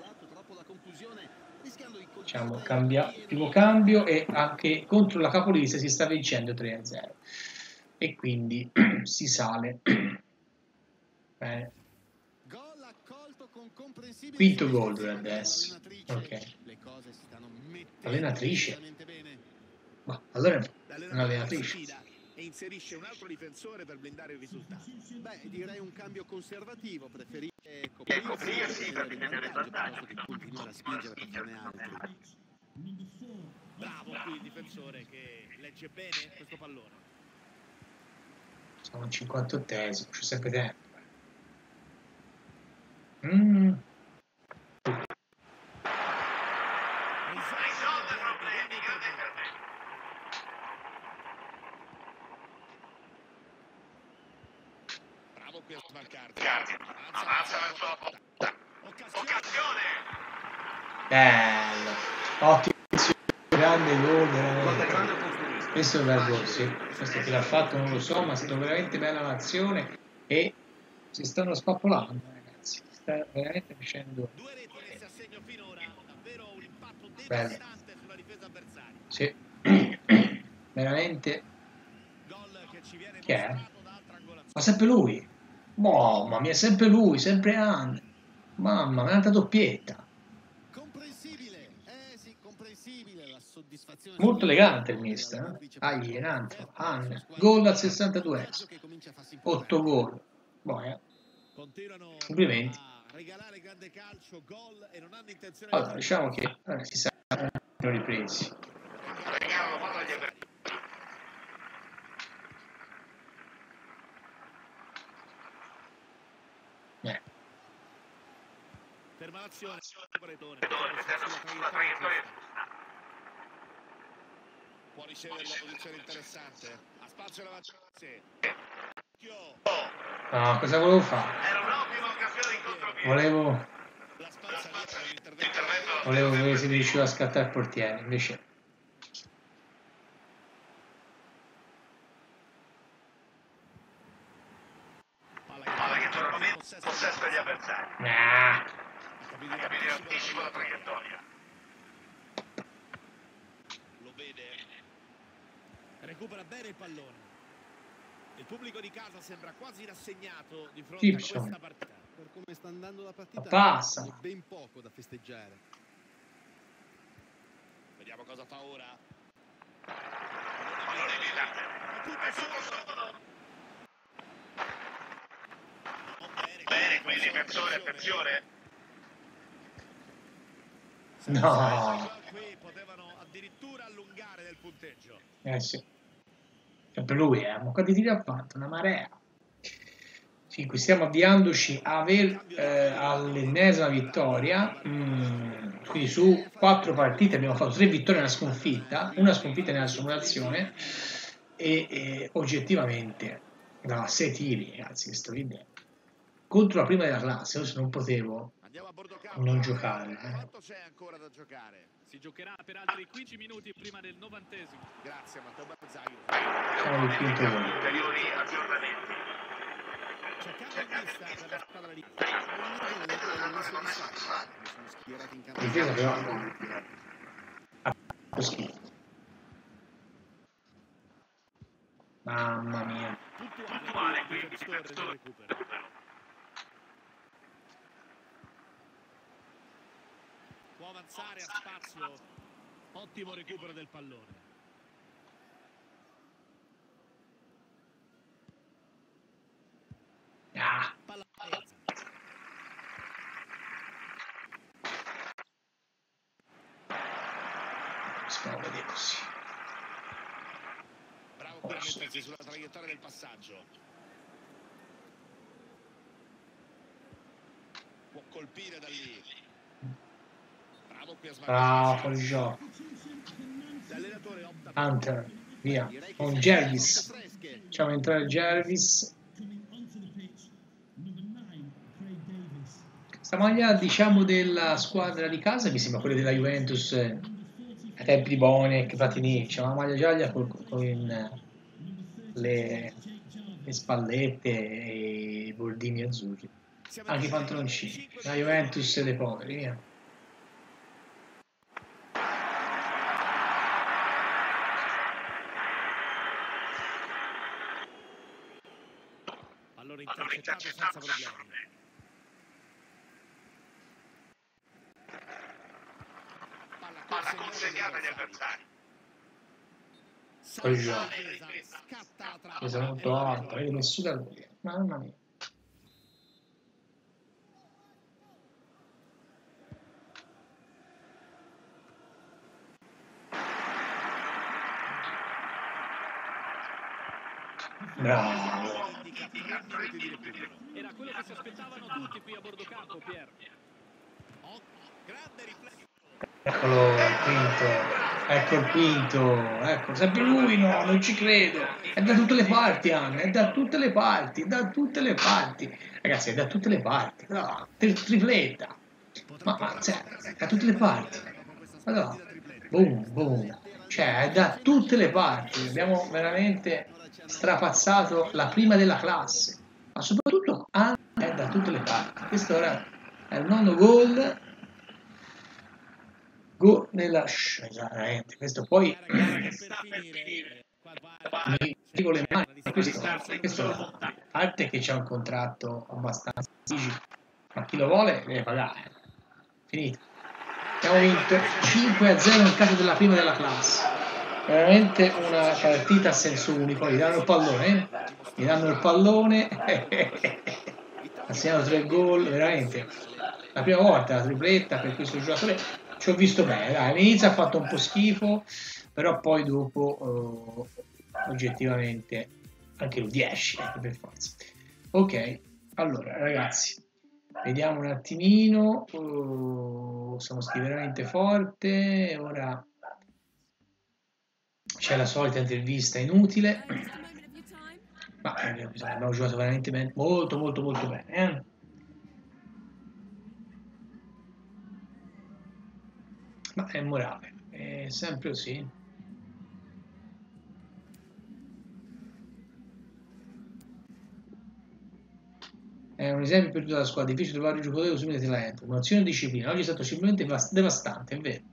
Diciamo, cambia, primo cambio e anche contro la capolista si sta vincendo 3-0 e quindi si sale. Bene. Comprensibile Quinto gol dovrebbe essere. Ok. Allenatrice? Ma allora è un'allenatrice. E inserisce un altro difensore per blindare il risultato. Beh, direi un cambio conservativo, preferisce E coprirsi per difendere il vantaggio piuttosto che continuare a spingere per farne altri. Bravo qui il difensore che legge bene questo pallone. Siamo al 58esimo, c'è sempre tempo. Mm. Risolve problemi, grande intervento. Bravo qui a smarcarsi. Avanza verso la porta. Occasione. Bello, ottimo, grande gol, veramente. Questo è un bel gol, sì. Questo chi l'ha fatto non lo so, ma è stata veramente bella l'azione e si stanno spappolando, ragazzi. Sta veramente facendo. Due reti messe a segno finora, davvero un impatto Bello. devastante sulla difesa avversaria. Sì, veramente. Gol che ci viene Chi è? Ma sempre lui. Mamma mia, sempre lui, sempre Han. Mamma mia, un'altra doppietta. Comprensibile, eh sì, comprensibile la soddisfazione. Molto elegante il mister, eh? Agli, un altro, Han. Gol al 62esimo. 8 gol. Boia. Continuano Complimenti. a regalare grande calcio, gol e non hanno intenzione Allora, diciamo che eh, si sa, hanno ripresi. Eh, Ferma l'azione, Bretone, Può ricevere la posizione interessante. Ha spazio davanti a. No, cosa volevo fare? Era un'ottima occasione in contropiede. Volevo, volevo vedere se riuscivo a scattare il portiere, invece Palla che torna in possesso degli avversari. nah, Capire Capire in anticipo la traiettoria. Lo vede. Recupera bene il pallone. Il pubblico di casa sembra quasi rassegnato di fronte Gibson. a questa partita. Per come sta andando la partita, passa. c'è ben poco da festeggiare. Vediamo cosa fa ora. Bene, Bene, qui il difensore, attenzione. no, Qui potevano addirittura allungare del punteggio. eh sì, sempre lui, eh, ma quanti tiri ha fatto? Una marea. Sì, qui stiamo avviandoci a aver, eh, all'ennesima vittoria, Mm, quindi su quattro partite abbiamo fatto tre vittorie e una sconfitta, una sconfitta nella simulazione e, e oggettivamente da sei tiri, ragazzi, che sto ridendo. Contro la prima della classe, se non potevo Andiamo a bordo campo. non giocare. eh. Quanto c'è ancora da giocare? Si giocherà per altri 15 minuti prima del novantesimo. Grazie Matteo Barzaglio. Siamo il quinto gol. Ulteriori aggiornamenti. Difesa però ha fatto schifo. Mamma mia. puntuale qui il difensore del recupero. Può avanzare a spazio. Ottimo recupero del pallone. Ah, può vedere così. Bravo per mettersi sulla traiettoria del passaggio. Può colpire da lì. Bravo qui a Bravo, smarcarsi. fuori gioco. Hunter, via. Con siamo Jervis. Facciamo entrare Jervis. Questa maglia, diciamo, della squadra di casa mi sembra quella della Juventus eh, ai tempi di Bonek, Platini. C'è una maglia gialla con, con eh, le, le spallette e i bordini azzurri. Anche i in pantaloncini. 5 La Juventus dei poveri, via. Allora intercettato senza problemi. insediata gli avversari. Mi sono molto alto, vedo nessuno da lui. Mamma mia. Bravo. Era quello che si aspettavano tutti qui a bordo campo, Pier. Grande riflesso. Eccolo il quinto. Ecco il quinto. Ecco, sempre lui, no, non ci credo. È da tutte le parti, Anna, è da tutte le parti, da tutte le parti. Ragazzi, è da tutte le parti. No, tri- tripletta. Ma, ma, cioè, è da tutte le parti. Allora, boom, boom. Cioè, è da tutte le parti. Abbiamo veramente strapazzato la prima della classe. Ma soprattutto Anna è da tutte le parti. Questo ora è il nono gol Go nella esattamente, questo poi Sta per finire. Mi dico le mani, questo, questo a parte che c'è un contratto abbastanza difficile, ma chi lo vuole deve pagare. Finito. Abbiamo vinto 5 a 0 in casa della prima della classe. Veramente una partita a senso unico. Gli danno il pallone, eh? gli danno il pallone. ha segnato tre gol, veramente. La prima volta la tripletta per questo giocatore ci ho visto bene. All'inizio ha fatto un po' schifo, però poi dopo eh, oggettivamente anche lui 10 ecco, per forza. Ok, allora ragazzi, vediamo un attimino. Oh, siamo stati veramente forte. Ora c'è la solita intervista inutile. Ma eh, abbiamo giocato veramente bene, molto molto molto bene. Eh? Ma è morale, è sempre così. È un esempio per tutta la squadra, difficile trovare un giocatore così talento, un'azione di disciplina. Oggi è stato simplemente devas- devastante, è vero.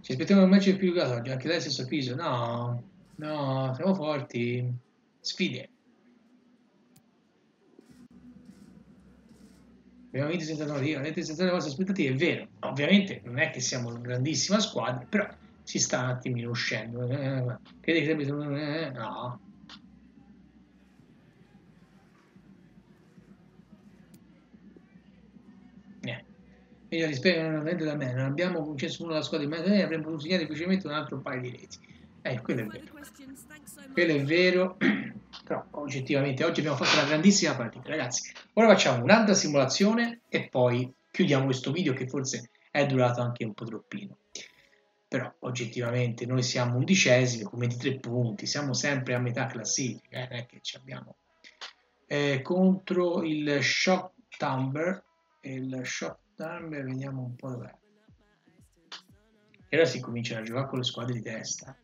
Ci aspettiamo un match più giocato oggi, anche lei stesso avviso. No, no, siamo forti. Sfide. Abbiamo vinto senza normativa, avete senza le vostre aspettative, è vero. Ovviamente non è che siamo una grandissima squadra, però si sta un attimino uscendo. Eh, credi che sempre eh, no. Niente. Meglio rispetto non da me, non abbiamo concesso nulla alla squadra di me, avremmo potuto segnare semplicemente un altro paio di reti. Eh, quello è vero. Quello è vero, però oggettivamente oggi abbiamo fatto una grandissima partita. Ragazzi, ora facciamo un'altra simulazione e poi chiudiamo questo video che forse è durato anche un po' troppino. Però oggettivamente noi siamo undicesimi con 23 punti, siamo sempre a metà classifica, eh, che ci abbiamo. Eh, contro il Shock Tumber, il Shock Tumber, vediamo un po' dov'è. E ora si cominciano a giocare con le squadre di testa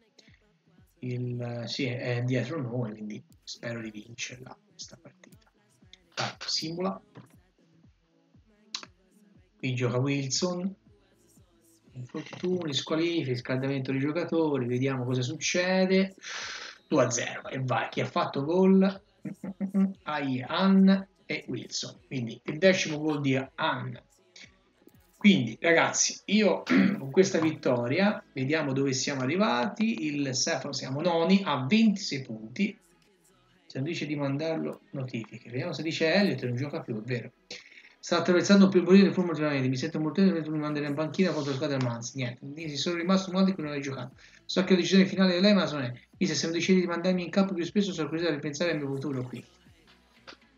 il, sì, è dietro noi, quindi spero di vincerla questa partita. Dai, simula. Qui gioca Wilson. Infortuni, squalifiche, riscaldamento dei giocatori, vediamo cosa succede. 2 a 0 e vai. Chi ha fatto gol? Ayan e Wilson. Quindi il decimo gol di Ann. Quindi ragazzi, io con questa vittoria, vediamo dove siamo arrivati, il Sefro siamo noni a 26 punti, se non dice di mandarlo notifiche, vediamo se dice Elliot non gioca più, è vero. Sta attraversando più bonito forma ultimamente, mi sento molto bene mi mandare in banchina contro la squadra Manzi, niente, mi sono rimasto un modo che non hai giocato. So che la decisione finale di lei, ma non è. Mi se non decidi di mandarmi in campo più spesso sono curioso di pensare al mio futuro qui.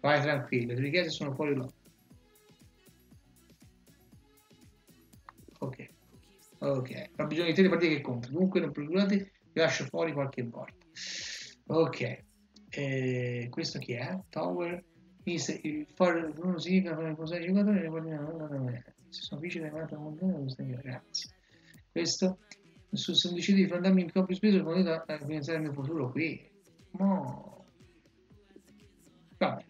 Vai tranquillo, le richieste sono fuori là. Ok, ho bisogno di te le partite che contano. Comunque non procurate, vi lascio fuori qualche volta. Ok, eh, questo chi è? Tower. Il fare non significa fare posare i giocatori se sono vicini alla meta mondiale ragazzi questo se non decidi di andarmi in campo spesso potete a pensare al mio futuro qui no vabbè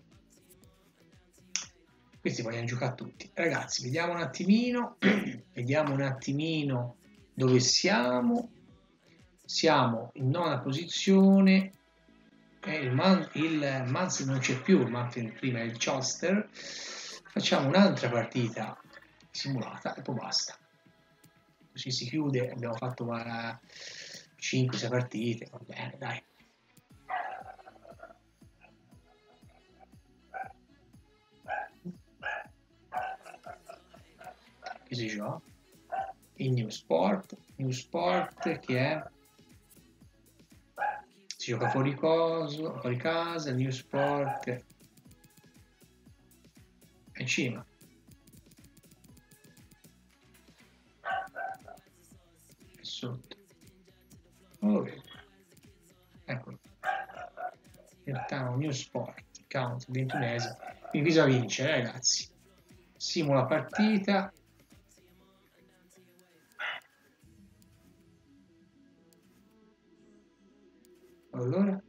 questi vogliono giocare tutti. Ragazzi vediamo un attimino vediamo un attimino dove siamo. Siamo in nona posizione. Eh, il, Man, il Manzi non c'è più il Manfred prima è il Choster facciamo un'altra partita simulata e poi basta. Così si chiude abbiamo fatto 5-6 partite va bene dai che si gioca in New Sport New Sport che è si gioca fuori, coso, fuori casa, New Sport e cinema. E sotto. Non lo vedo. Eccolo. Town, New Sport, count, 21esimo. Quindi bisogna vincere, ragazzi. Simula partita. Allora.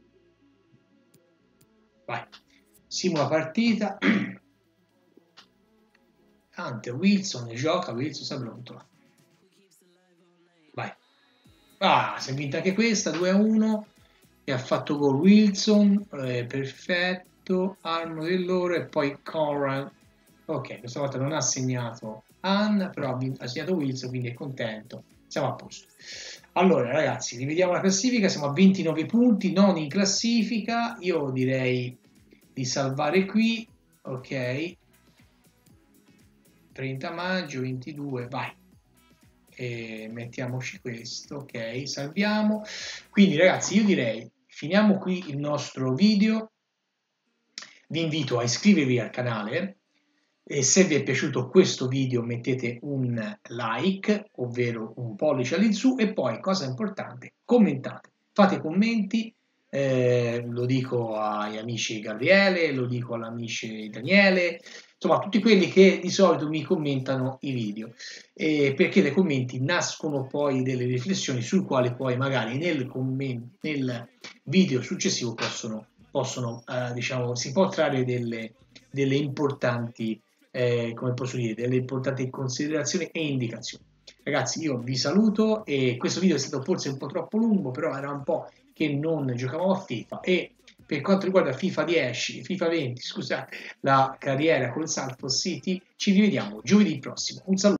Vai. Simula partita. Hunter Wilson gioca, Wilson sta pronto. Vai. Ah, si è vinta anche questa, 2 a 1 e ha fatto gol Wilson, eh, perfetto, Armo del loro e poi Conrad. Ok, questa volta non ha segnato Ann, però ha segnato Wilson, quindi è contento. Siamo a posto. Allora, ragazzi, rivediamo la classifica. Siamo a 29 punti, non in classifica. Io direi di salvare qui. Ok. 30 maggio, 22, vai. E mettiamoci questo, ok, salviamo. Quindi, ragazzi, io direi finiamo qui il nostro video. Vi invito a iscrivervi al canale e se vi è piaciuto questo video mettete un like, ovvero un pollice all'insù e poi, cosa importante, commentate. Fate commenti, eh, lo dico agli amici Gabriele, lo dico all'amici Daniele, insomma tutti quelli che di solito mi commentano i video eh, perché dai commenti nascono poi delle riflessioni sul quale poi magari nel, nel video successivo possono, possono eh, diciamo si può trarre delle, delle importanti eh, come posso dire delle importanti considerazioni e indicazioni ragazzi io vi saluto e questo video è stato forse un po' troppo lungo però era un po' che non giocavamo a FIFA e per quanto riguarda FIFA 10, FIFA 20, scusate, la carriera con il Salto City, ci rivediamo giovedì prossimo. Un saluto.